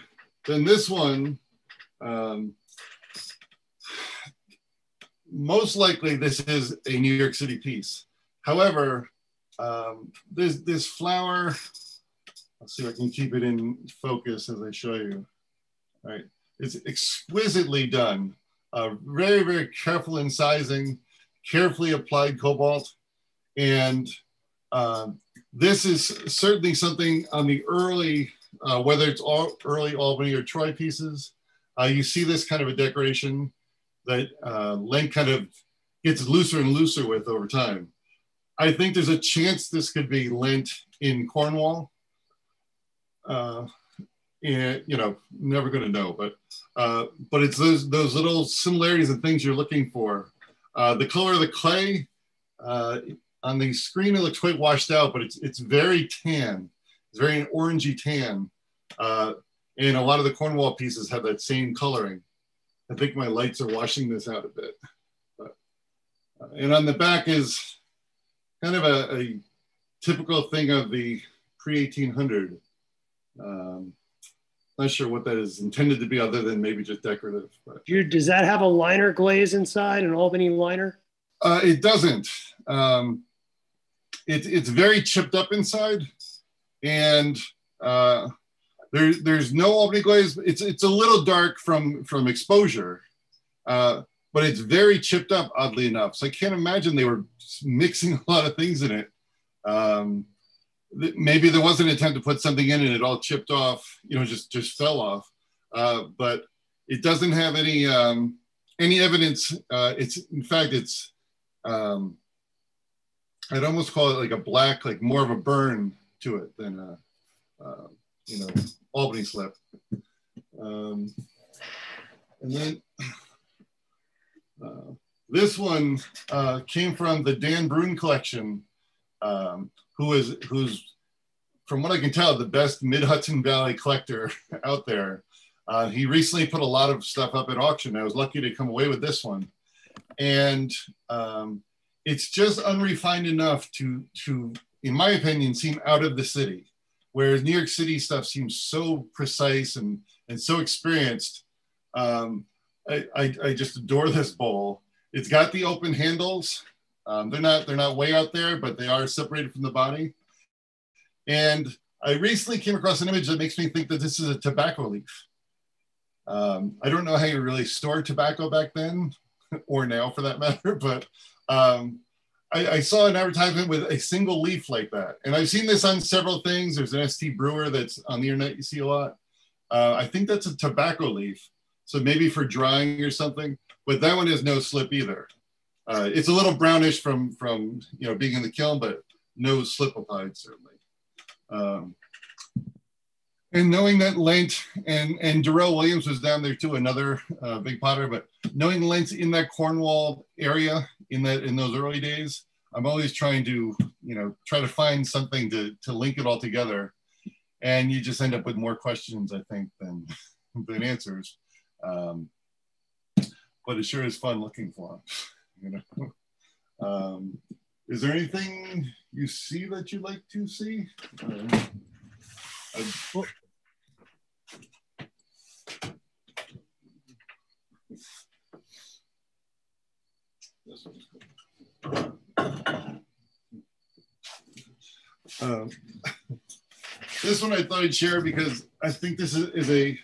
then this one, um, most likely this is a New York City piece. However, um, this, this flower, let's see if I can keep it in focus as I show you. All right, it's exquisitely done. Uh, very, very careful in sizing, carefully applied cobalt. And um, this is certainly something on the early, uh, whether it's all early Albany or Troy pieces, uh, you see this kind of a decoration that uh, Lent kind of gets looser and looser with over time. I think there's a chance this could be Lent in Cornwall. Uh, and you know, never going to know, but uh, but it's those those little similarities and things you're looking for. Uh, the color of the clay, uh, on the screen, it looks quite washed out, but it's, it's very tan. It's very orangey tan. Uh, and a lot of the Cornwall pieces have that same coloring. I think my lights are washing this out a bit. But, uh, and on the back is kind of a, a typical thing of the pre-1800. Um, not sure what that is intended to be other than maybe just decorative. But. Does that have a liner glaze inside, an Albany liner? Uh, it doesn't. Um, it's it's very chipped up inside, and uh, there, there's no Albany glaze. It's it's a little dark from from exposure, uh, but it's very chipped up. Oddly enough, so I can't imagine they were mixing (laughs) a lot of things in it. Um, maybe there was an attempt to put something in and it all chipped off. You know, just just fell off. Uh, but it doesn't have any um, any evidence. Uh, it's in fact it's um, I'd almost call it like a black, like more of a burn to it than a, uh, you know, Albany slip. Um, and then uh, this one uh, came from the Dan Brune collection, um, who is who's, from what I can tell, the best Mid Hudson Valley collector (laughs) out there. Uh, he recently put a lot of stuff up at auction. I was lucky to come away with this one, and um, it's just unrefined enough to to in my opinion seem out of the city whereas new york city stuff seems so precise and and so experienced um, I, I, I just adore this bowl it's got the open handles. Um, they're not they're not way out there, but they are separated from the body. And I recently came across an image that makes me think that this is a tobacco leaf. Um, I don't know how you really store tobacco back then, (laughs) or now for that matter, (laughs) but um, I, I, saw an advertisement with a single leaf like that. And I've seen this on several things. There's an ST brewer that's on the internet you see a lot. Uh, I think that's a tobacco leaf. So maybe for drying or something, but that one has no slip either. Uh, it's a little brownish from, from you know being in the kiln, but no slip applied certainly. Um, and knowing that Lent and and Darrell Williams was down there too, another uh, big potter. But knowing Lent in that Cornwall area in that in those early days, I'm always trying to you know try to find something to to link it all together, and you just end up with more questions I think than (laughs) than answers. Um, but it sure is fun looking for them. (laughs) You know. Um, is there anything you see that you'd like to see? Um, well, um, this one I thought I'd share because I think this is, is, a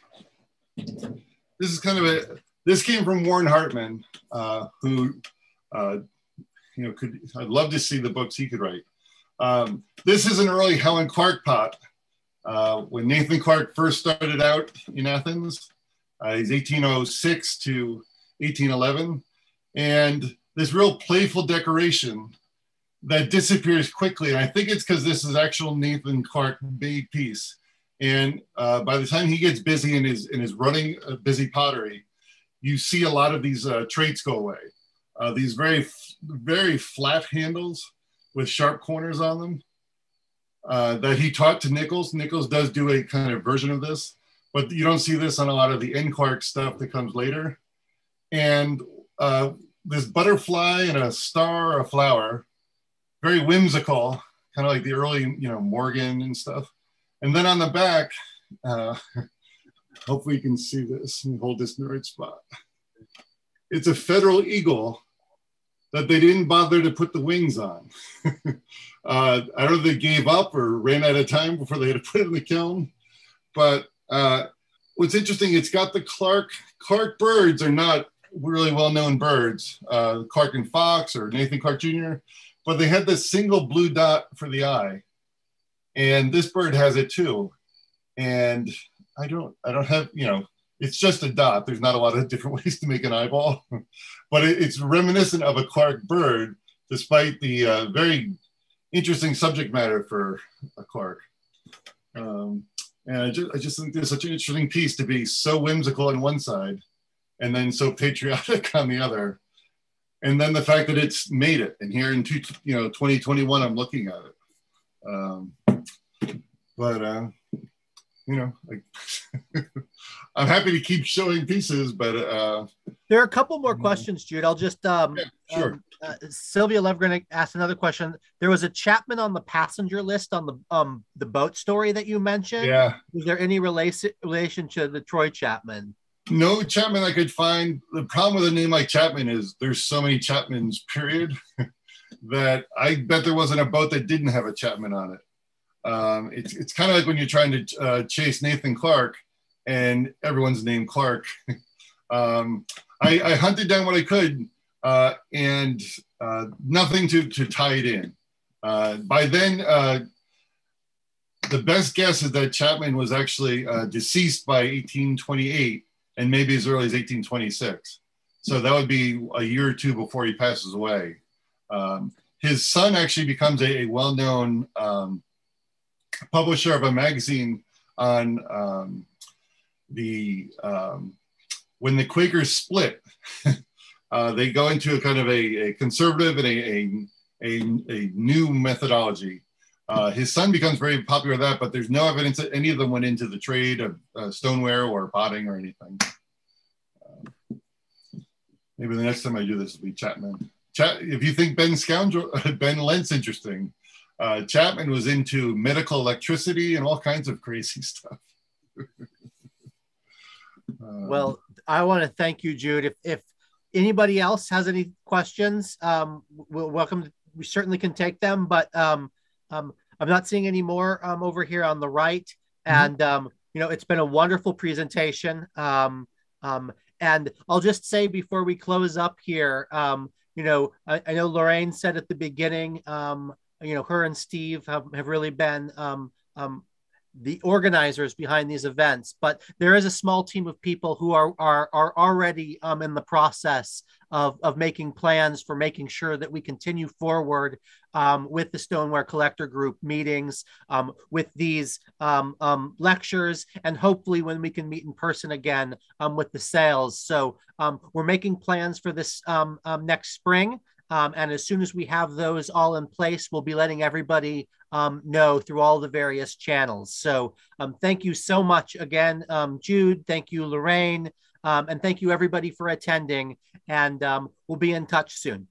this is kind of a this came from Warren Hartman, uh, who uh, you know could I'd love to see the books he could write. Um, this is an early Helen Clark pot. Uh, when Nathan Clark first started out in Athens, uh, he's 1806 to 1811, and this real playful decoration that disappears quickly. And I think it's because this is actual Nathan Clark made piece. And uh, by the time he gets busy in his in his running uh, busy pottery, you see a lot of these uh, traits go away. Uh, these very very flat handles with sharp corners on them uh, that he taught to Nichols. Nichols does do a kind of version of this, but you don't see this on a lot of the N Clark stuff that comes later. And this butterfly and a star a flower, very whimsical, kind of like the early, you know, Morgan and stuff. And then on the back, uh, (laughs) hopefully you can see this and hold this in the right spot. It's a federal eagle that they didn't bother to put the wings on. (laughs) uh, I don't know if they gave up or ran out of time before they had to put it in the kiln. But uh, what's interesting, it's got the Clark, Clark birds are not really well-known birds, uh, Clark and Fox or Nathan Clark Jr., but they had this single blue dot for the eye. And this bird has it too. And I don't, I don't have, you know, it's just a dot. There's not a lot of different (laughs) ways to make an eyeball, (laughs) but it, it's reminiscent of a Clark bird, despite the uh, very interesting subject matter for a Clark. Um, and I just, I just think there's such an interesting piece to be so whimsical on one side and then so patriotic (laughs) on the other. And then the fact that it's made it. And here in two, you know 2021, I'm looking at it. Um, but uh, you know, like, (laughs) I'm happy to keep showing pieces, but uh, there are a couple more questions, Jude. I'll just um, yeah, sure. Um, uh, Sylvia Lovegren asked another question. There was a Chapman on the passenger list on the um the boat story that you mentioned. Yeah. Is there any relation relation to the Troy Chapman? No Chapman I could find. The problem with a name like Chapman is there's so many Chapmans. Period. (laughs) that I bet there wasn't a boat that didn't have a Chapman on it. Um, it's it's kind of like when you're trying to uh, chase Nathan Clark and everyone's named Clark. (laughs) um, I, I, hunted down what I could uh, and uh, nothing to, to tie it in. Uh, by then, uh, the best guess is that Chapman was actually uh, deceased by 1828 and maybe as early as 1826. So that would be a year or two before he passes away. Um, his son actually becomes a, a well known um, publisher of a magazine on um, the um, when the Quakers split, (laughs) uh, they go into a kind of a, a conservative and a, a, a, a new methodology. Uh, his son becomes very popular with that, but there's no evidence that any of them went into the trade of uh, stoneware or potting or anything. Uh, maybe the next time I do this will be Chapman. Chat, if you think Ben Scoundrel, (laughs) Ben Lent's interesting, uh, Chapman was into medical electricity and all kinds of crazy (laughs) stuff. um, well, I want to thank you, Jude. If, if anybody else has any questions, um, we'll welcome. We certainly can take them, but um, um, I'm not seeing any more um, over here on the right. Mm-hmm. And um, you know, it's been a wonderful presentation. Um, um, and I'll just say before we close up here, um, you know, I, I know Lorraine said at the beginning, um, you know, her and Steve have, have really been um, um, the organizers behind these events, but there is a small team of people who are are, are already um, in the process of, of making plans for making sure that we continue forward um, with the Stoneware Collector Group meetings, um, with these um, um, lectures, and hopefully when we can meet in person again um, with the sales. So we're making plans for this next spring. Um, and as soon as we have those all in place, we'll be letting everybody um, know through all the various channels. So um, thank you so much again, um, Jude. Thank you, Lorraine. Um, and thank you everybody for attending. And um, we'll be in touch soon.